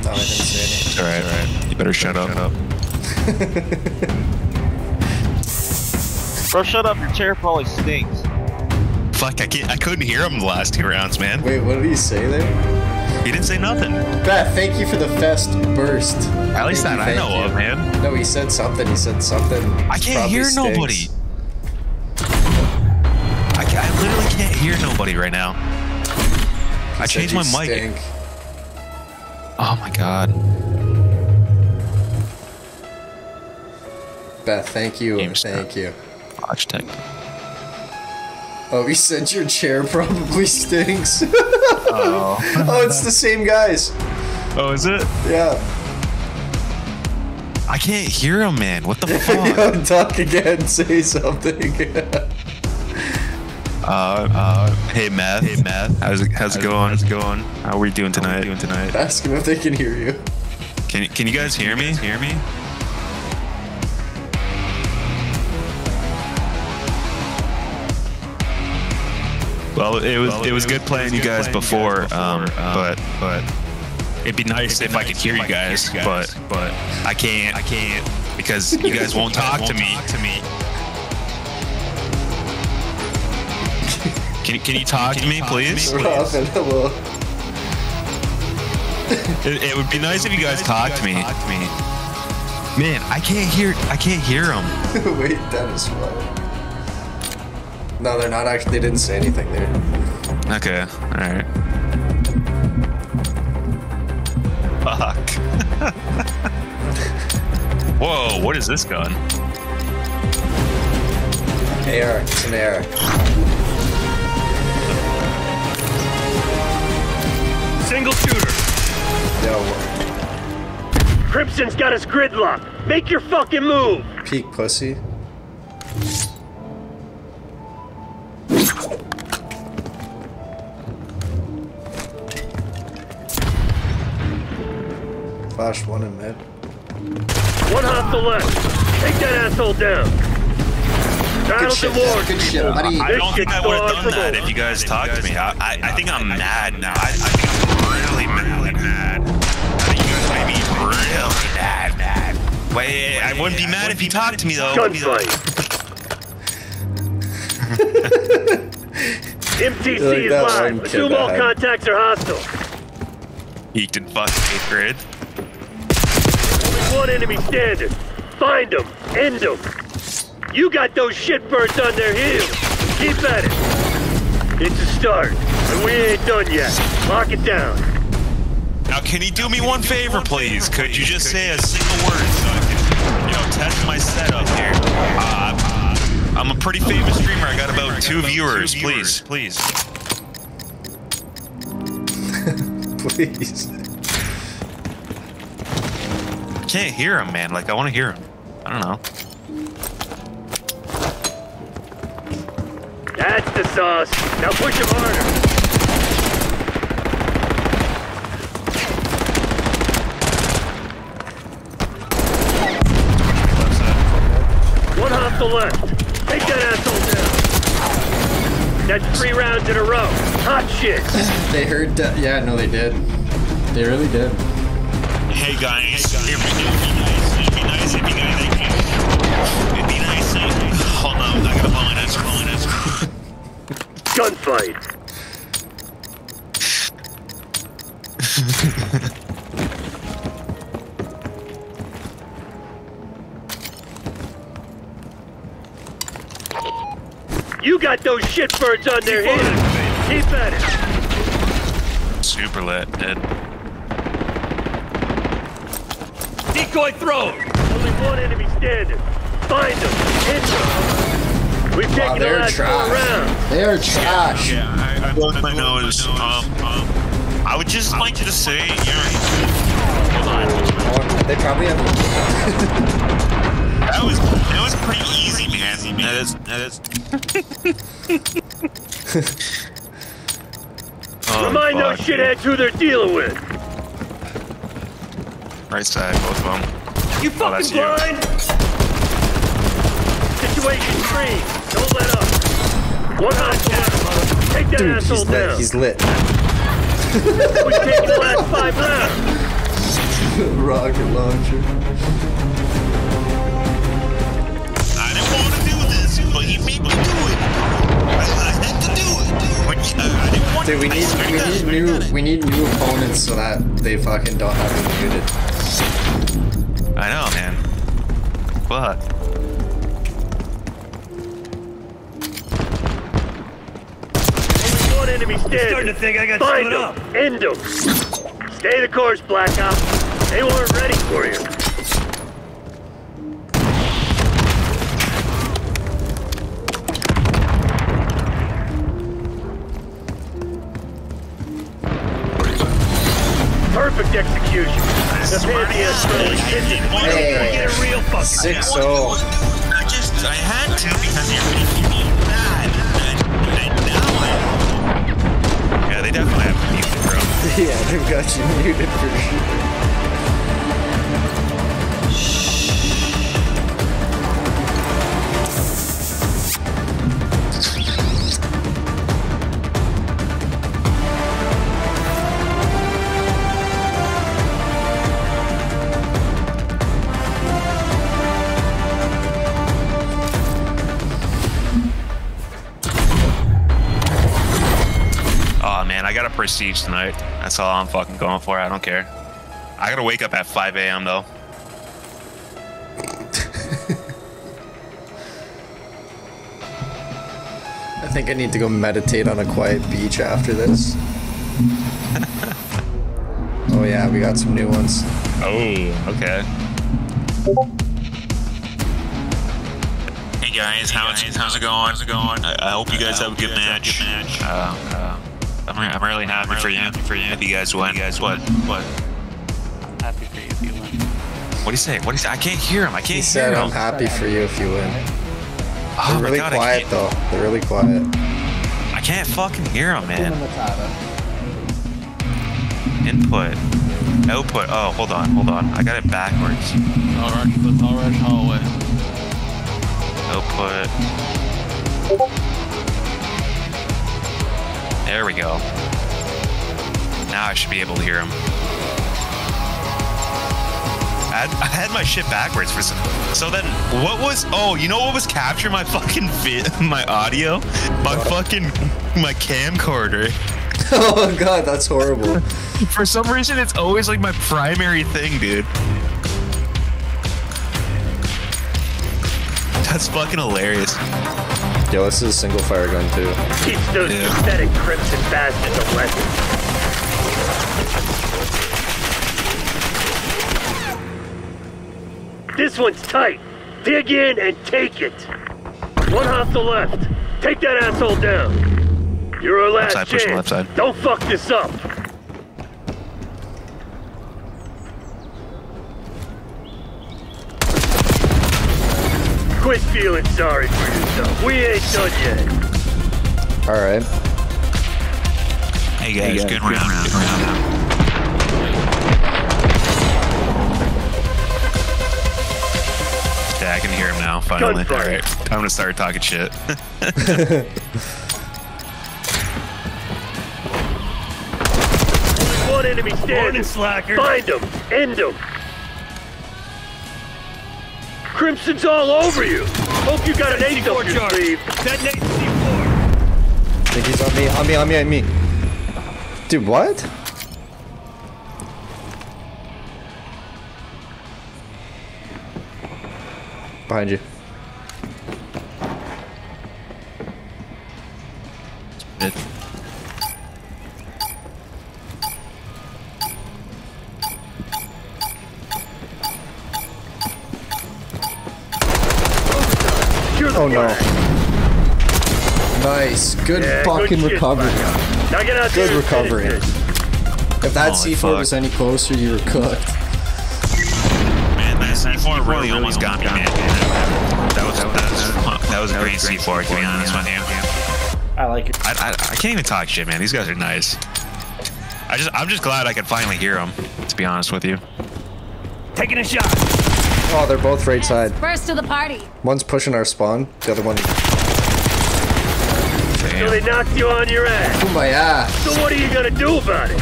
No, I didn't say All right, all right. You better shut up. Shut up. Bro, shut up. Your chair probably stinks. Fuck, I can't. I couldn't hear him the last two rounds, man. Wait, what did he say there? He didn't say nothing. Beth, thank you for the fest burst. At least Thank that you, I know you. of, man. No, he said something. He said something. I can't hear nobody. I, ca- I literally can't hear nobody right now. I He said changed my mic. stink. Oh my god. Beth, thank you. Thank you. Watch tech. Oh, he said your chair probably stinks. oh. it's the same guys. Oh, is it? Yeah. I can't hear him, man. What the fuck? Yo, talk again. Say something. uh, uh, hey, Matt. Hey, Matt. How's it, how's it going? How's it going? How are we doing tonight? How are we doing tonight? Ask them if they can hear you. Can Can you guys hear me? Hear me? Well, it was it was good playing you guys before, um, but but it'd be nice if I could hear you guys, but but I can't I can't because you guys won't talk to me to me. Can, can you talk to me, please? Robin, hello. It, it would be nice if you guys talked to me. Man, I can't hear I can't hear them. Wait, Dennis, what? No, they're not actually. They didn't say anything there. Okay, all right. Fuck. Whoa, what is this gun? AR, it's an AR. Single shooter. No, Crimson's got us gridlocked. Make your fucking move. peak pussy. Asshole down. Battles shit, and good shit, buddy. I don't think I would have done that if you guys talked to me. I, I, I think I'm mad now. I, I think I'm really mad, mad. I think you guys made me really mad, mad. Wait, I wouldn't be mad if you talked to me though. Gunfight. MTC Like is live. one kid Assume all contacts are hostile. Peaked in fucking eighth grade. Only one enemy standing. Find them. End them. You got those shitbirds on their heels. Keep at it. It's a start, and we ain't done yet. Lock it down. Now, can you do me one favor, please? Could you just say a single word so I can, you know, test my setup here? Uh, I'm a pretty famous streamer. I got about two viewers. Please, please. Please. I can't hear him, man. Like, I want to hear him. I don't know. That's the sauce. Now push him harder. One hostile left. Take that asshole down. That's three rounds in a row. Hot shit. They heard. De- yeah, no, they did. They really did. Hey guys, it'd be, it'd be nice. It'd be you. It'd be nice. Hold on, I gotta pull in this. Pull in this. Gunfight. You got those shitbirds on their heels. Keep at it. Super lit, dead. Decoy thrown. Only one enemy standing. Find them. Hit them. We've Wow, taken the they're last four trash. rounds. They are trash. Yeah, I, I blocked my nose. Um, um, I would just like you to say, yeah. Hold on. Oh, They probably have. That was that was pretty easy, man. That is that is. oh, Remind those shitheads who they're dealing with. Right side, both of them. You Oh, fucking that's you. blind? Situation three. Don't let up. One hostile left. Take that Dude, asshole he's lit. down. He's lit. We've taken the last five rounds. Rocket launcher. I didn't want to do this, but he made me do it. I, I had to do it. But yeah, I didn't want Dude, we need we need new we need new opponents so that they fucking don't have to be muted. I know, man. But Only one enemy standing. Starting to think I got Find them. End them. Stay the course, Black Ops. They weren't ready for you. Kitchen. Hey. Get a real fucking Six I oh. I just, I had to because you're making me mad. And, and now I... Yeah, they definitely have to mute bro. Yeah, they've got you muted for sure. Prestige tonight. That's all I'm fucking going for. I don't care. I gotta wake up at 5 a.m. though. I think I need to go meditate on a quiet beach after this. oh yeah, we got some new ones. Oh, okay. Hey guys, how's, how's it going? How's it going? I, I hope you guys have a good match. Uh, uh, I'm, re- I'm really happy for you. For you. If you guys win. You guys what? What? Happy for you if you win. What do you say? What do you say? I can't hear him. I can't He hear said, him. "I'm happy for you if you win." oh They're really god, quiet though. They're really quiet. I can't fucking hear him, man. Input. Output. Oh, hold on, hold on. I got it backwards. All rush, let's all rush hallway. Output. There we go. Now I should be able to hear him. I had, I had my shit backwards for some. So then, what was? Oh, you know what was capturing my fucking vid, my audio, my fucking my camcorder. oh god, that's horrible. For some reason, it's always like my primary thing, dude. That's fucking hilarious. Yo, this is a single fire gun too. Teach those Yeah. pathetic crimson bastards a lesson. This one's tight. Dig in and take it. One hostile left. Take that asshole down. You're our last side, push the chance. left side. Don't fuck this up. Quit feeling sorry for yourself. We ain't done yet. All right. Hey guys, good round. Good round. Yeah, I can hear him now. Finally. All Gunfire. right, time to start talking shit. One enemy standing. slacker. Find them. End them. Crimson's all over you. Hope you got an ace up your sleeve. Detonate C4. I think he's on me. On me. On me. On me. Dude, what? Behind you. Oh no. Nice. Good Yeah, fucking good recovery. Bucko. Now get out Good there and recovery. If that Holy C4 fuck. was any closer, you were cooked. Man, that C4 really almost got me, man. That was that was, that was a great C4 to be honest with you. I like it. I, I, I can't even talk shit, man. These guys are nice. I just I'm just glad I could finally hear them. To be honest with you. Taking a shot. Oh, they're both right side. First to the party. One's pushing our spawn. The other one. So they knocked you on your ass. Oh my ass. So what are you gonna do about it?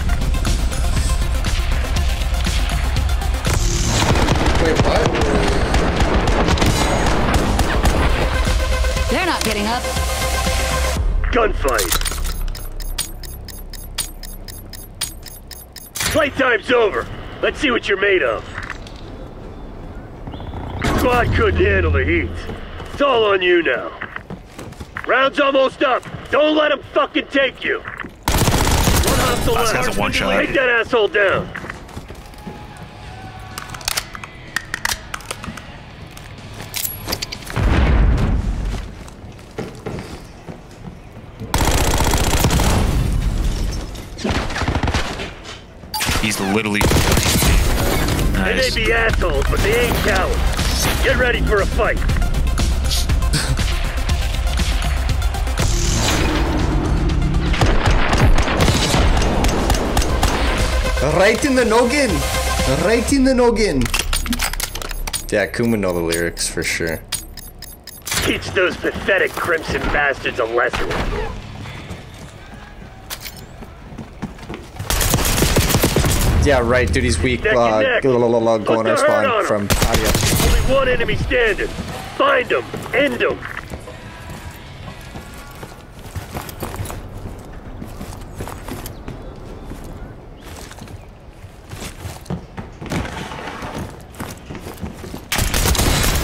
Wait, what? They're not getting up. Gunfight. Playtime's over. Let's see what you're made of. Squad couldn't handle the heat. It's all on you now. Round's almost up. Don't let him fucking take you. One hostile Last left. guy's a one shot. Take that asshole down. He's literally. They may be assholes, but they ain't cowards. Get ready for a fight. Right in the noggin! Right in the noggin! Yeah, Kuma know the lyrics for sure. Teach those pathetic crimson bastards a lesson. Yeah, right, dude, he's weak. Uh, neck. go, go, go, go, Put go on spawn on from audio. Only one enemy standing. Find them. End them.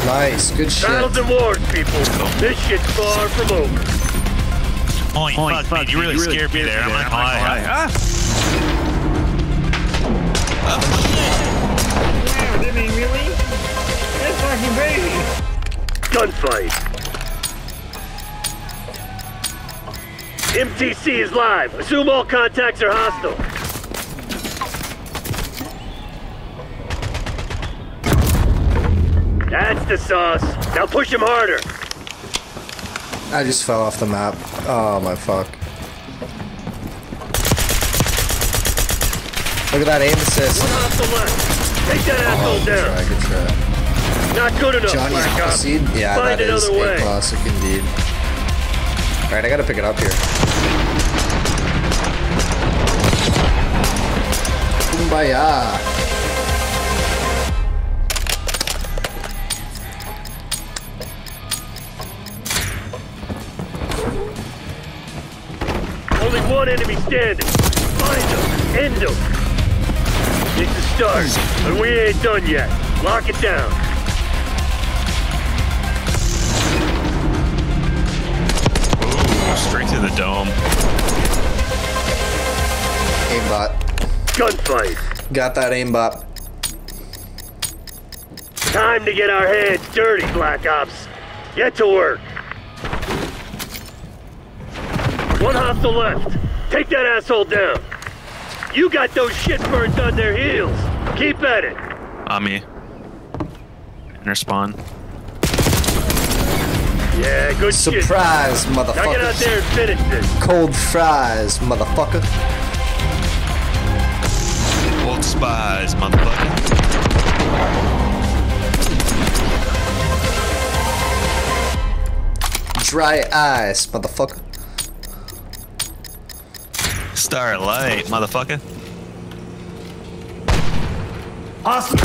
Nice, good shit. Battles and wars, people. This shit's far from over. Holy fuck, man, you really scared me there. I'm not gonna lie. Huh? Wow, did he really? That's fucking crazy. Gunfight. MTC is live. Assume all contacts are hostile. That's the sauce. Now push him harder. I just fell off the map. Oh my fuck. Look at that aim assist. One off the left. Take that asshole Oh, good down. try, good try. Not good enough, Johnny Black. Appleseed? Yeah, Find that is another a way. classic indeed. Alright, I gotta pick it up here. Kumbaya. Only one enemy standing. Find him. End him. It's a start, but we ain't done yet. Lock it down. Dome. Aimbot. Gunfight. Got that aimbot. Time to get our hands dirty, Black Ops. Get to work. One hostile left. Take that asshole down. You got those shitbirds on their heels. Keep at it. On me. Inner spawn. Yeah, good shit. Surprise, Now get out motherfucker. there and finish this. Cold fries, motherfucker. Old spies, motherfucker. Dry ice, motherfucker. Starlight, motherfucker.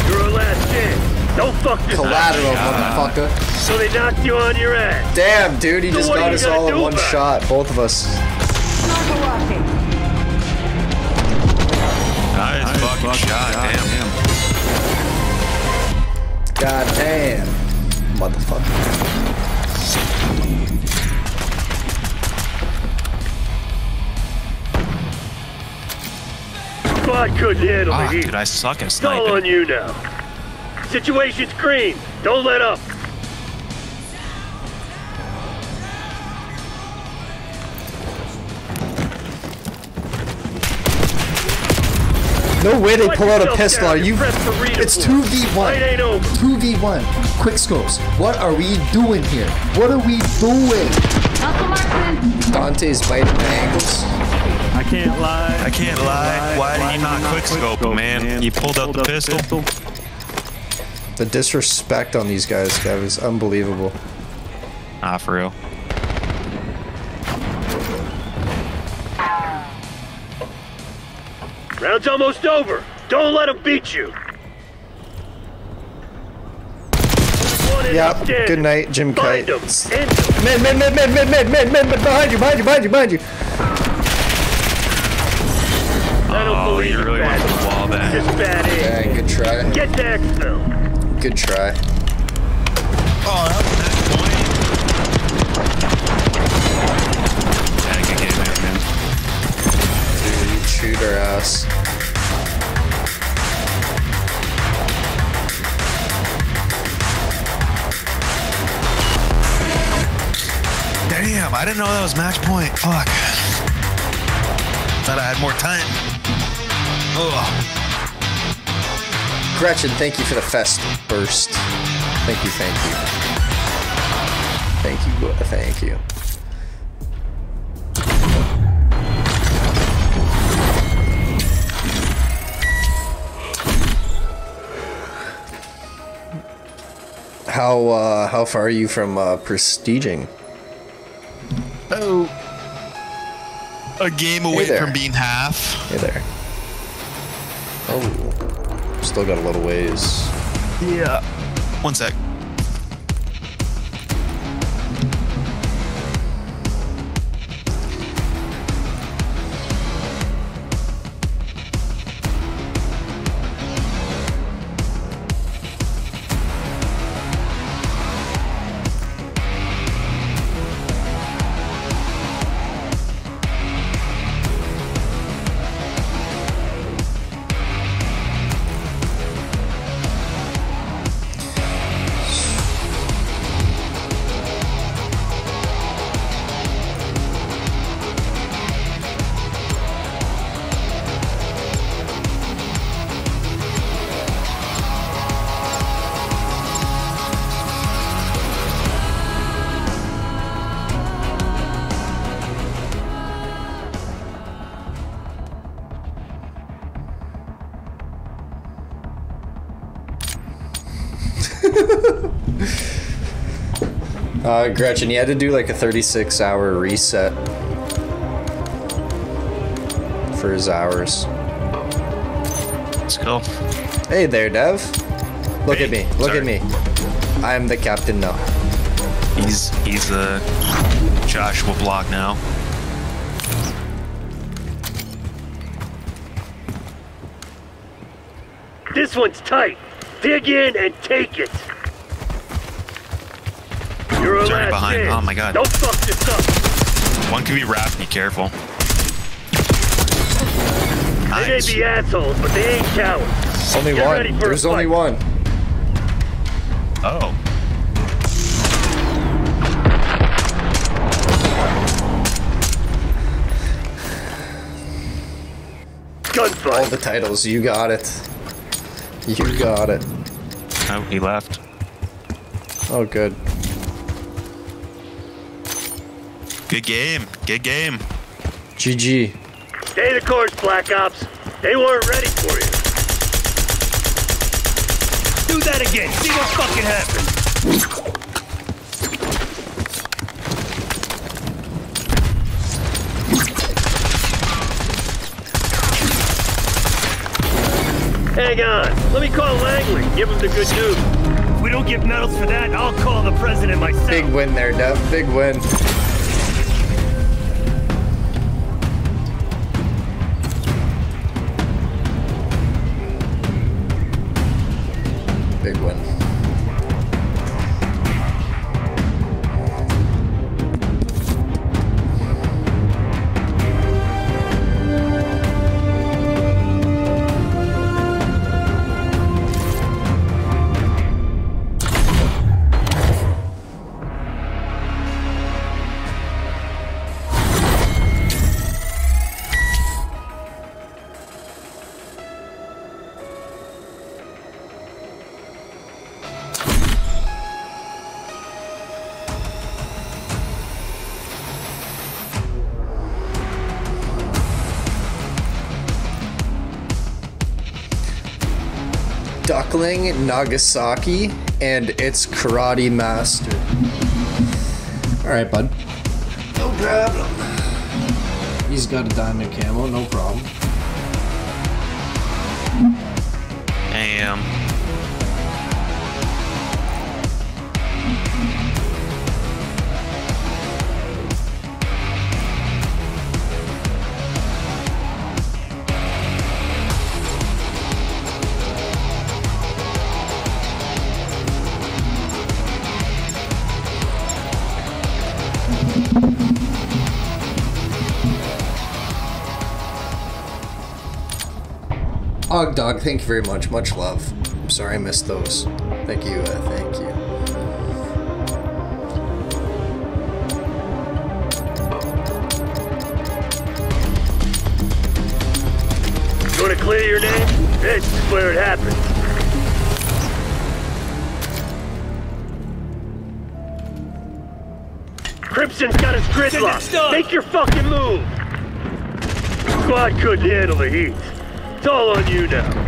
You're a last chance. Don't fuck this up. Collateral, motherfucker. So they knocked you on your ass. Damn, dude, he So just got us all in one about shot, both of us. Nice, fucking shot, damn. God damn, motherfucker. Squad couldn't handle Ah, the heat. dude, I suck at It's all on you now. Situation's green. Don't let up. No way they pull out a pistol. down. Are you? It's 2v1. Fight ain't over. 2v1. Quick scopes. What are we doing here? What are we doing? Dante's biting my ankles. I can't lie. I can't lie. Why did you not quick scope, man? You pulled out the pistol. The disrespect on these guys, Kev, is unbelievable. Ah, for real. Round's almost over. Don't let them beat you. One Yep. Good night, Jim Find Kite. them. End them. Mid, mid, mid, mid, mid, mid, mid, mid, mid, behind you, behind you, behind you, behind you. I don't Oh, believe you really bad went for the wall back. Just bad aim. Dang, good try. Get to exfil. Good try. Oh, that was that point. Good game, man. Dude, you shoot our ass. Damn, I didn't know that was match point. Fuck. Thought I had more time. Ugh. Gretchen, thank you for the fest burst. Thank you, thank you. Thank you, uh, thank you. How uh, how far are you from uh, prestiging? Oh. A game away there. from being half. Hey there. Oh, still got a little ways. Yeah. One sec. Uh, Gretchen, you had to do like a 36 hour reset for his hours. Let's go. Hey there, Dev. Look at me. Look sorry. at me. I am the captain now. He's he's the Joshua block now. This one's tight. Dig in and take it. Behind. chance. Oh my God. Don't fuck this up. One could be wrapped. Be careful. They may Nice. be assholes, but they ain't cowards. Only Get one. There's only fight. one. Oh. All the titles. You got it. You got it. Oh, he left. Oh, good. Good game. Good game. GG. Stay the course, Black Ops. They weren't ready for you. Do that again. See what fucking happens. Hang on. Let me call Langley. Give him the good news. If we don't get medals for that, I'll call the president myself. Big win there, Dev. Big win. Duckling, Nagasaki, and its Karate Master. Alright, bud. No problem. He's got a diamond camo, no problem. Damn. Dog Dog, thank you very much. Much love. I'm sorry I missed those. Thank you, uh, thank you. You want to clear your name? This is where it happens. Crimson's got his gridlock. Make your fucking move. Squad couldn't handle the heat. It's all on you now.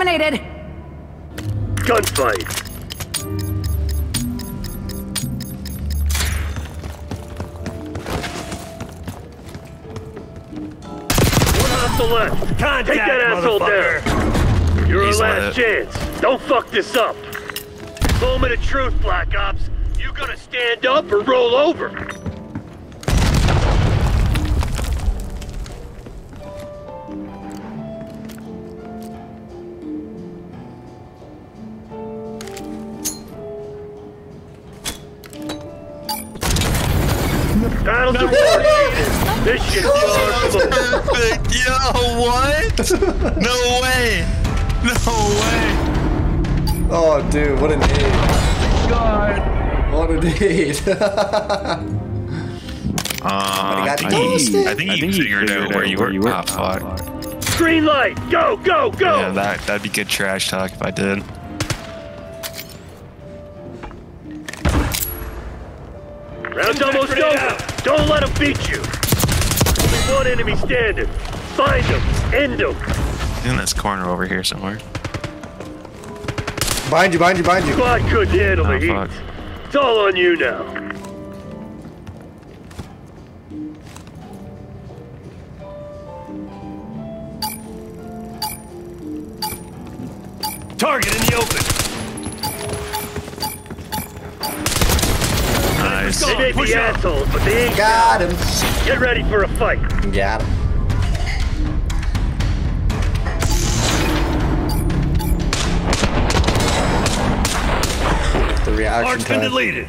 Eliminated. Gunfight. One off the left. Contact, Take that asshole down. You're He's our last lit. chance. Don't fuck this up. Moment of truth, Black Ops. You gonna stand up or roll over? Battles are war. This shit's yours Perfect. Yo, what? No way. No way. Oh, dude, what an aid. God. What an aid. Uh, got I, think, I think you figured out where you were. Oh, fuck. Green light! Go, go, go! Yeah, that, that'd be good trash talk if I did. Don't let them beat you. Only one enemy standing. Find them. End them. In this corner over here somewhere. behind you, behind you, behind you. Squad couldn't handle Oh, the heat. fuck. It's all on you now. Target in the open. Nice. They may be assholes, but they ain't. Got him. Get ready for a fight. Got him. The reaction time. deleted.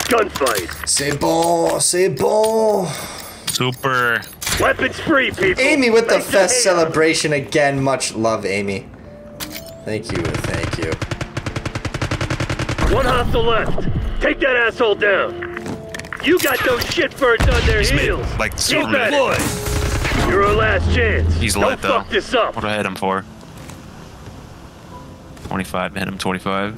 Gunfight. C'est bon, c'est bon. Super. Weapons free, people. Amy with the Make some fest hay. celebration again. Much love, Amy. Thank you, thank you. One hostile left. Take that asshole down. You got those shitbirds on their He's mid, heels. like, Keep super at mid. You're our last chance. He's Don't lit though. fuck this up. What do I hit him for? 25. Hit him 25.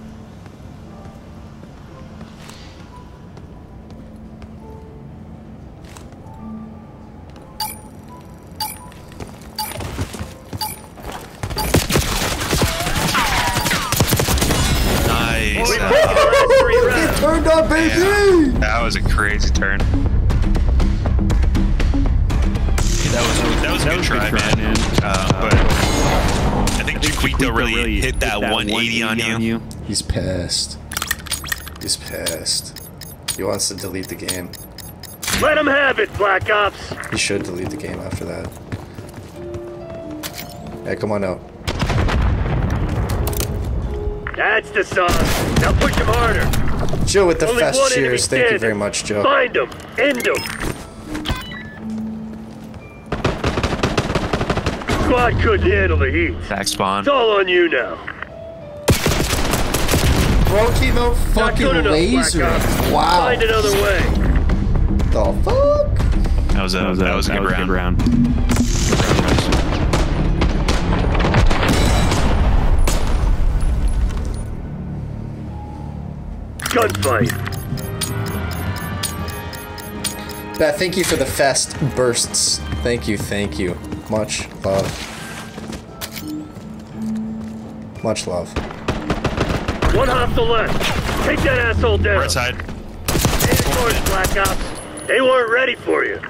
Chiquito really hit that 180 on you. He's pissed. He's pissed. He wants to delete the game. Let him have it, Black Ops. He should delete the game after that. Hey, come on out. That's the song. Now push him harder. Joe with the Only fast one cheers. Thank you very much, Joe. Find him. End him. Squad couldn't handle the heat. Back spawn. It's all on you now. Bro came out Not fucking laser. Wow. Find another way. The fuck? That was a that was a good round. Gunfight. Beth, thank you for the fest bursts. Thank you, thank you. Much love. Much love. One off the left. Take that asshole down. Right side. Stay Black Ops. They weren't ready for you.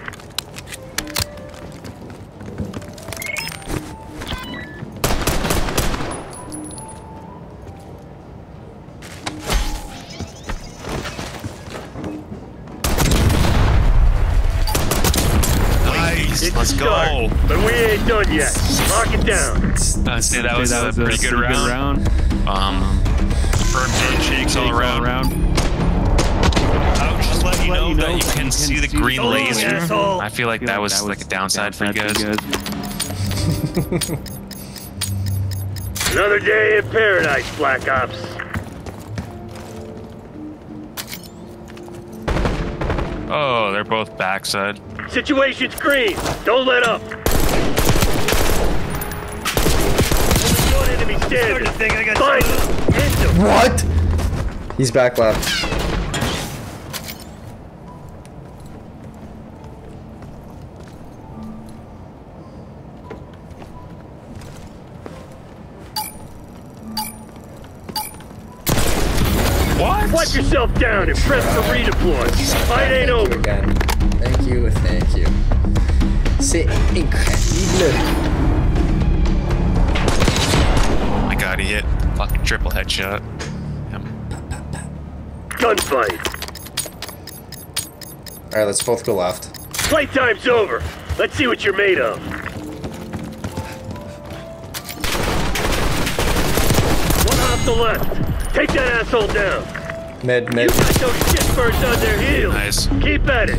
Done yet. Lock it down. I'd say that was, a pretty good round. Um, firm handshakes all around. I would just let you know that you can see the green Hold laser. asshole. I feel like that was like a downside for you guys. Another day in paradise, Black Ops. Oh, they're both backside. Situation's green. Don't let up. Only one enemy standing. Find him. End him. What? He's back left. What? Wipe yourself down and press the redeploy. Fight ain't over. Again. Thank you, thank you. C'est incredible. My god, he hit fucking triple headshot. Yep. Gunfight. Alright, let's both go left. Playtime's over. Let's see what you're made of. One off the left. Take that asshole down. Mid, You got those shitbirds on their heels. Nice. Keep at it.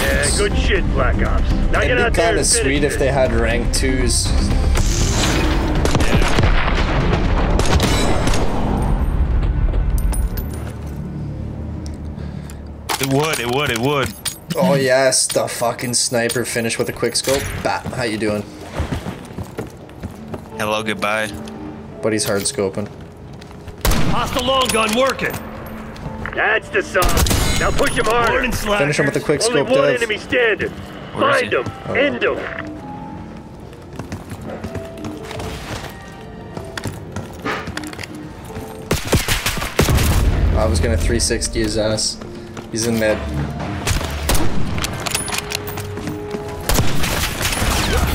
Yeah, good shit, Black Ops. Now get It'd out be there kind and of finish sweet if they had rank twos. It would, it would, it would. Oh yes, the fucking sniper finish with a quick scope. Bat, how you doing? Hello, goodbye. Buddy's hard scoping. Hostile long gun working. That's the song. Now push him harder. Finish him with a quick Only scope, one Dev. enemy standing. Where is Find he? him. Oh. End him. I was gonna 360 his ass. He's in mid.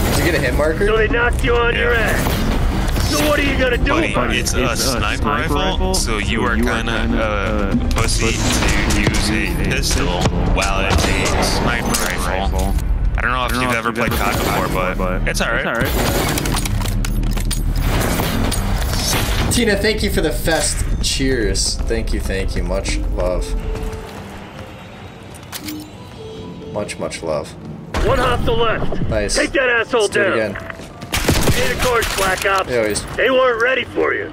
Did you get a hit marker? So they knocked you on your ass. So what are you gonna do Buddy, about it? it's a sniper rifle, so you are kind of uh, a pussy to use a pistol while it's a sniper rifle. I don't know if you've ever played COD before, but it's alright. Tina, thank you for the fest. Cheers. Thank you, thank you. Much love. Much, much love. One off the left. Nice. Take that asshole Let's do it down. again. Stay the course, Black Ops. Yeah, They weren't ready for you.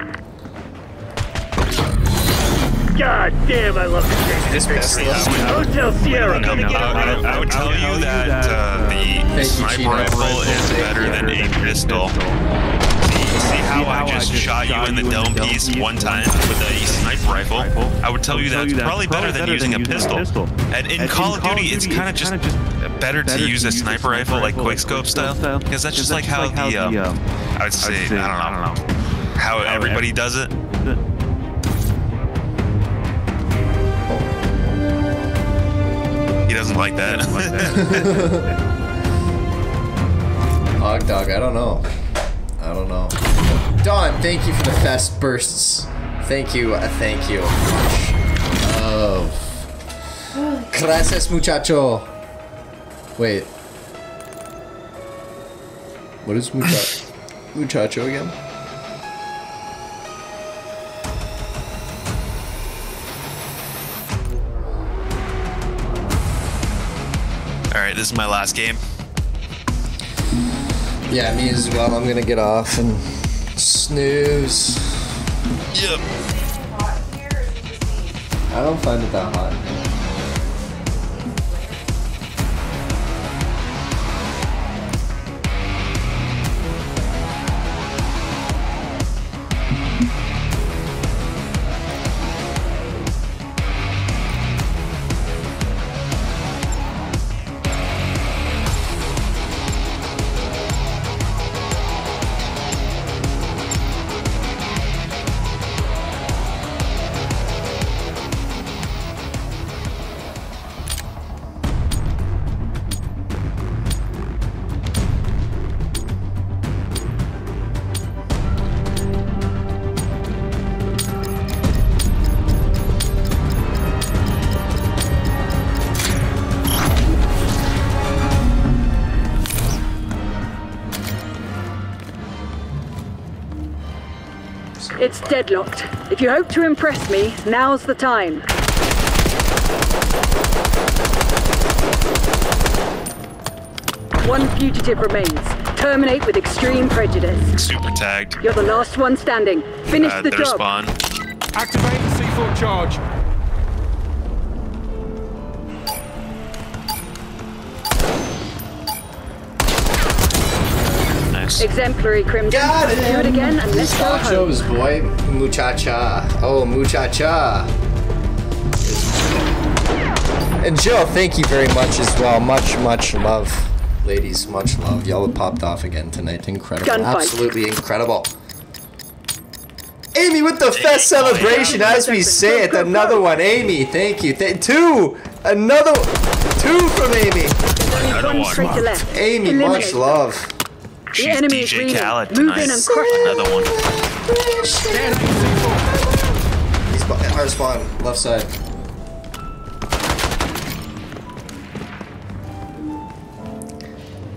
God damn, I love this game. Hotel Sierra. No, no, I, I- I would tell you that uh, the sniper rifle is better than a pistol. See, see how I just shot you in the dome piece one time with a sniper rifle? I would tell you that's probably better than using a pistol. And in Call of Duty, it's kind of just better to use a sniper rifle like quickscope style because that's just like how the um, I would say I don't know how everybody does it. He doesn't like that. Hog dog, I don't know. I don't know. Don, thank you for the fest bursts. Thank you, uh, thank you. Oh. Gracias, muchacho. Wait. What is muchacho? muchacho again? All right, this is my last game. Yeah, me as well. I'm gonna get off and snooze. Yep. I don't find it that hot. Deadlocked. If you hope to impress me, now's the time. One fugitive remains. Terminate with extreme prejudice. Super tagged. You're the last one standing. Finish Uh, the their job. spawn. Activate C4 charge. Nice. Exemplary, Crimson. Got Do it again and let's go home. Nachos, boy. Muchacha. Oh, muchacha. And Jill, thank you very much as well. Much, much love. Ladies, much love. Y'all have popped off again tonight. Incredible. Gunfight. Absolutely incredible. Amy with the fest celebration as we say it. Another one. Amy, thank you. Th- two. Another Two from Amy. Only one one. traitor. Amy, much them. Love. She's enemy is DJ reeling. Khaled Move tonight. in and crush. Another one. He's bu- our spawn, left side.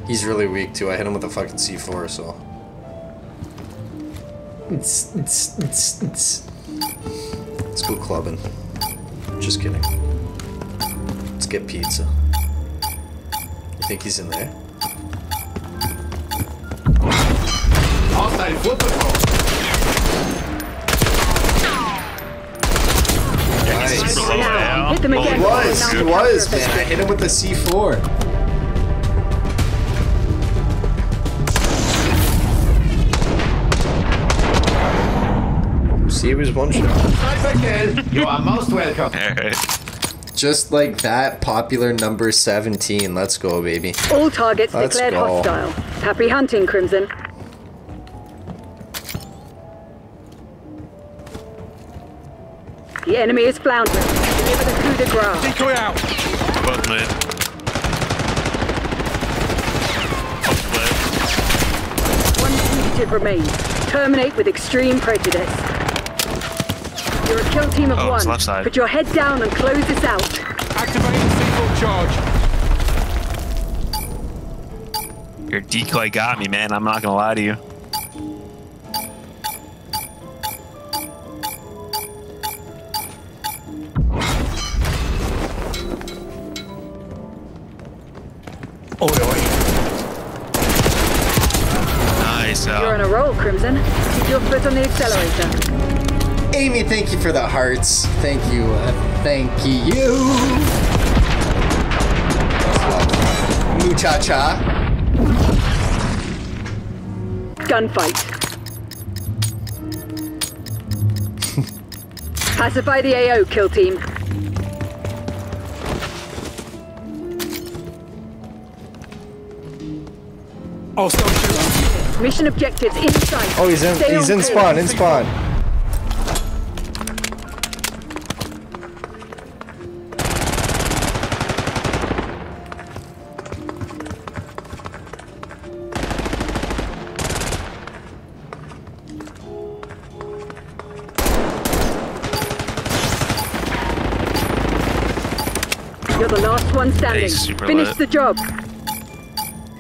He's really weak too. I hit him with a fucking C4, so. It's, it's, it's, it's. Let's go clubbing. Just kidding. Let's get pizza. You think he's in there? Hostile foot patrol. Nice. Slow down. Hit them again. He was, he was, man. I hit him with the C4. See, it was one shot. Sniper kill. You are most welcome. Just like that, popular number 17. Let's go, baby. All targets Let's declared go. hostile. Happy hunting, Crimson. The enemy is floundering. Deliver the coup de grace. Decoy out. Both mid. Both mid. One fugitive remains. Terminate with extreme prejudice. You're a kill team of Oh, it's one. left side. Put your head down and close this out. Activating C4 charge. Your decoy got me, man. I'm not gonna lie to you. Oi, oi. Nice. You're on a roll, Crimson. Keep your foot on the accelerator. Amy, thank you for the hearts. Thank you. Uh, thank you. Muchacha. Gunfight. Pacify the AO, kill team. Oh, Hostile shooter. Mission objectives in sight. Oh, he's in. Stay he's in course. spawn. In spawn. You're the last one standing. Hey, super Finish lit. the job.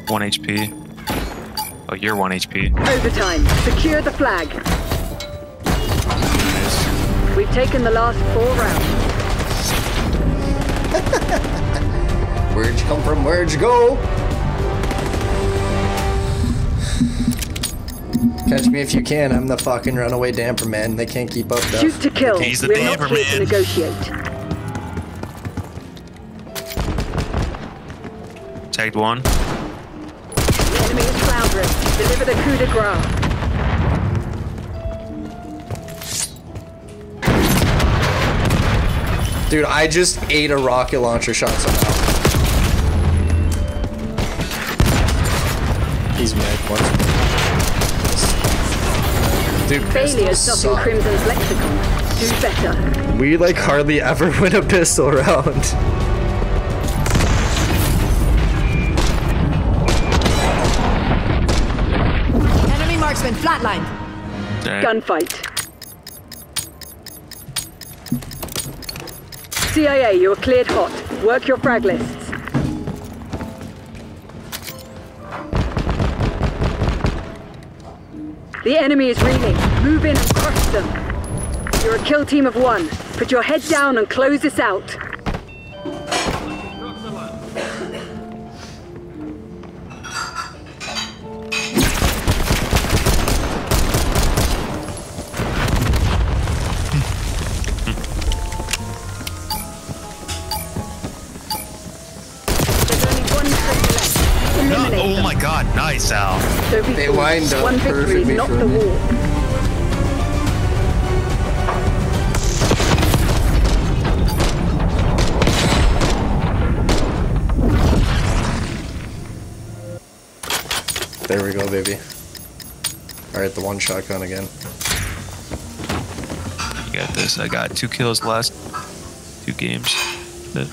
one HP. Oh, you're one HP. Overtime. Secure the flag. Nice. We've taken the last four rounds. Where'd you come from? Where'd you go? Catch me if you can. I'm the fucking runaway damper man. They can't keep up though. Shoot to kill. He's the We're not damper here to negotiate. Tagged one. The enemy is floundering. Deliver the coup de grace. Dude, I just ate a rocket launcher shot somehow. He's mad once. Dude, Failures pistols not in. Crimson's lexicon. Do better. We like hardly ever win a pistol round. Gunfight. CIA, you are cleared hot. Work your frag lists. The enemy is reeling. Move in and crush them. You're a kill team of one. Put your head down and close this out. Don't be They fooled. lined up One victory is perfectly not for the me. walk. There we go, baby. Alright, the one shotgun again. You got this. I got two kills last two games. The-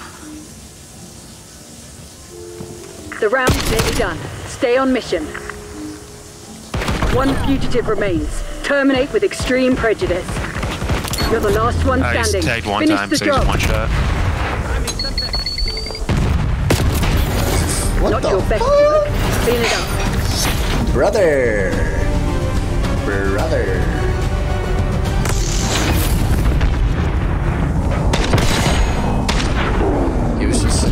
The round's nearly done. Stay on mission. One fugitive remains. Terminate with extreme prejudice. You're the last one I just standing. tagged one Finish time, the so he's job. one shot. What Not the your best fuck? work. Clean it up. Brother! Brother. He was just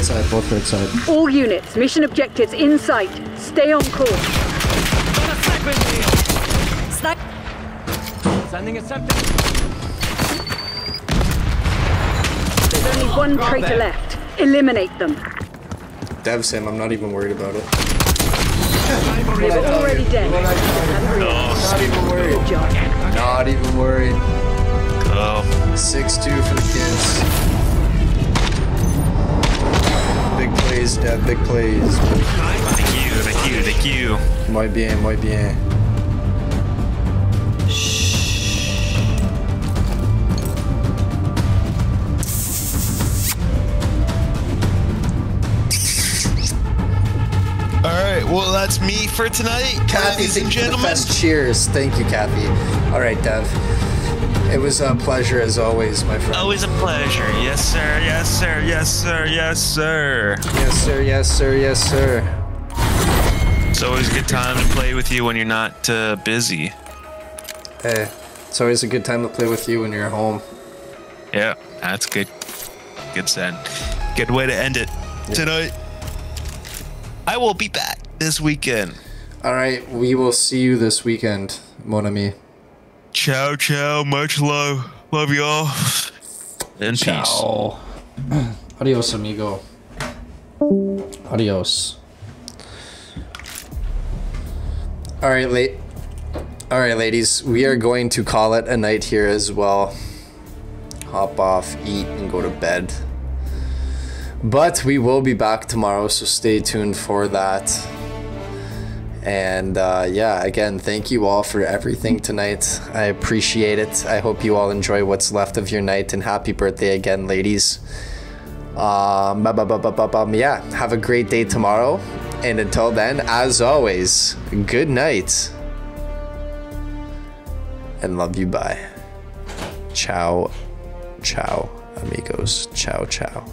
right side, both right side. All units, mission objectives in sight. Stay on course. Snack. Sending a septic. There's only one traitor left. Eliminate them. Devs him, I'm not even worried about it. They're already dead. Not even worried. Not even worried. Oh, 6-2 for the kids. Plays, Dev, big plays. thank you, thank you, thank you. Muy bien, muy bien. All right, well that's me for tonight, Kathy, ladies and you for the gentlemen. best cheers. Thank you, Kathy. All right, Dev. It was a pleasure as always, my friend. Always a pleasure. Yes, sir. Yes, sir. Yes, sir. Yes, sir. Yes, sir. Yes, sir. Yes, sir. It's always a good time to play with you when you're not uh, busy. Hey, it's always a good time to play with you when you're home. Yeah, that's good. Good send. Good way to end it tonight. I will be back this weekend. All right, we will see you this weekend, mon ami. Ciao, ciao. Much love. Love y'all. And peace. Adios, amigo. Adios. All right, late. All right, ladies, we are going to call it a night here as well. Hop off, eat, and go to bed. But we will be back tomorrow, so stay tuned for that. And uh, yeah, again, thank you all for everything tonight. I appreciate it. I hope you all enjoy what's left of your night, and happy birthday again, ladies. Um, yeah, have a great day tomorrow. And until then, as always, good night. And love you. Bye. Ciao. Ciao, amigos. Ciao, ciao.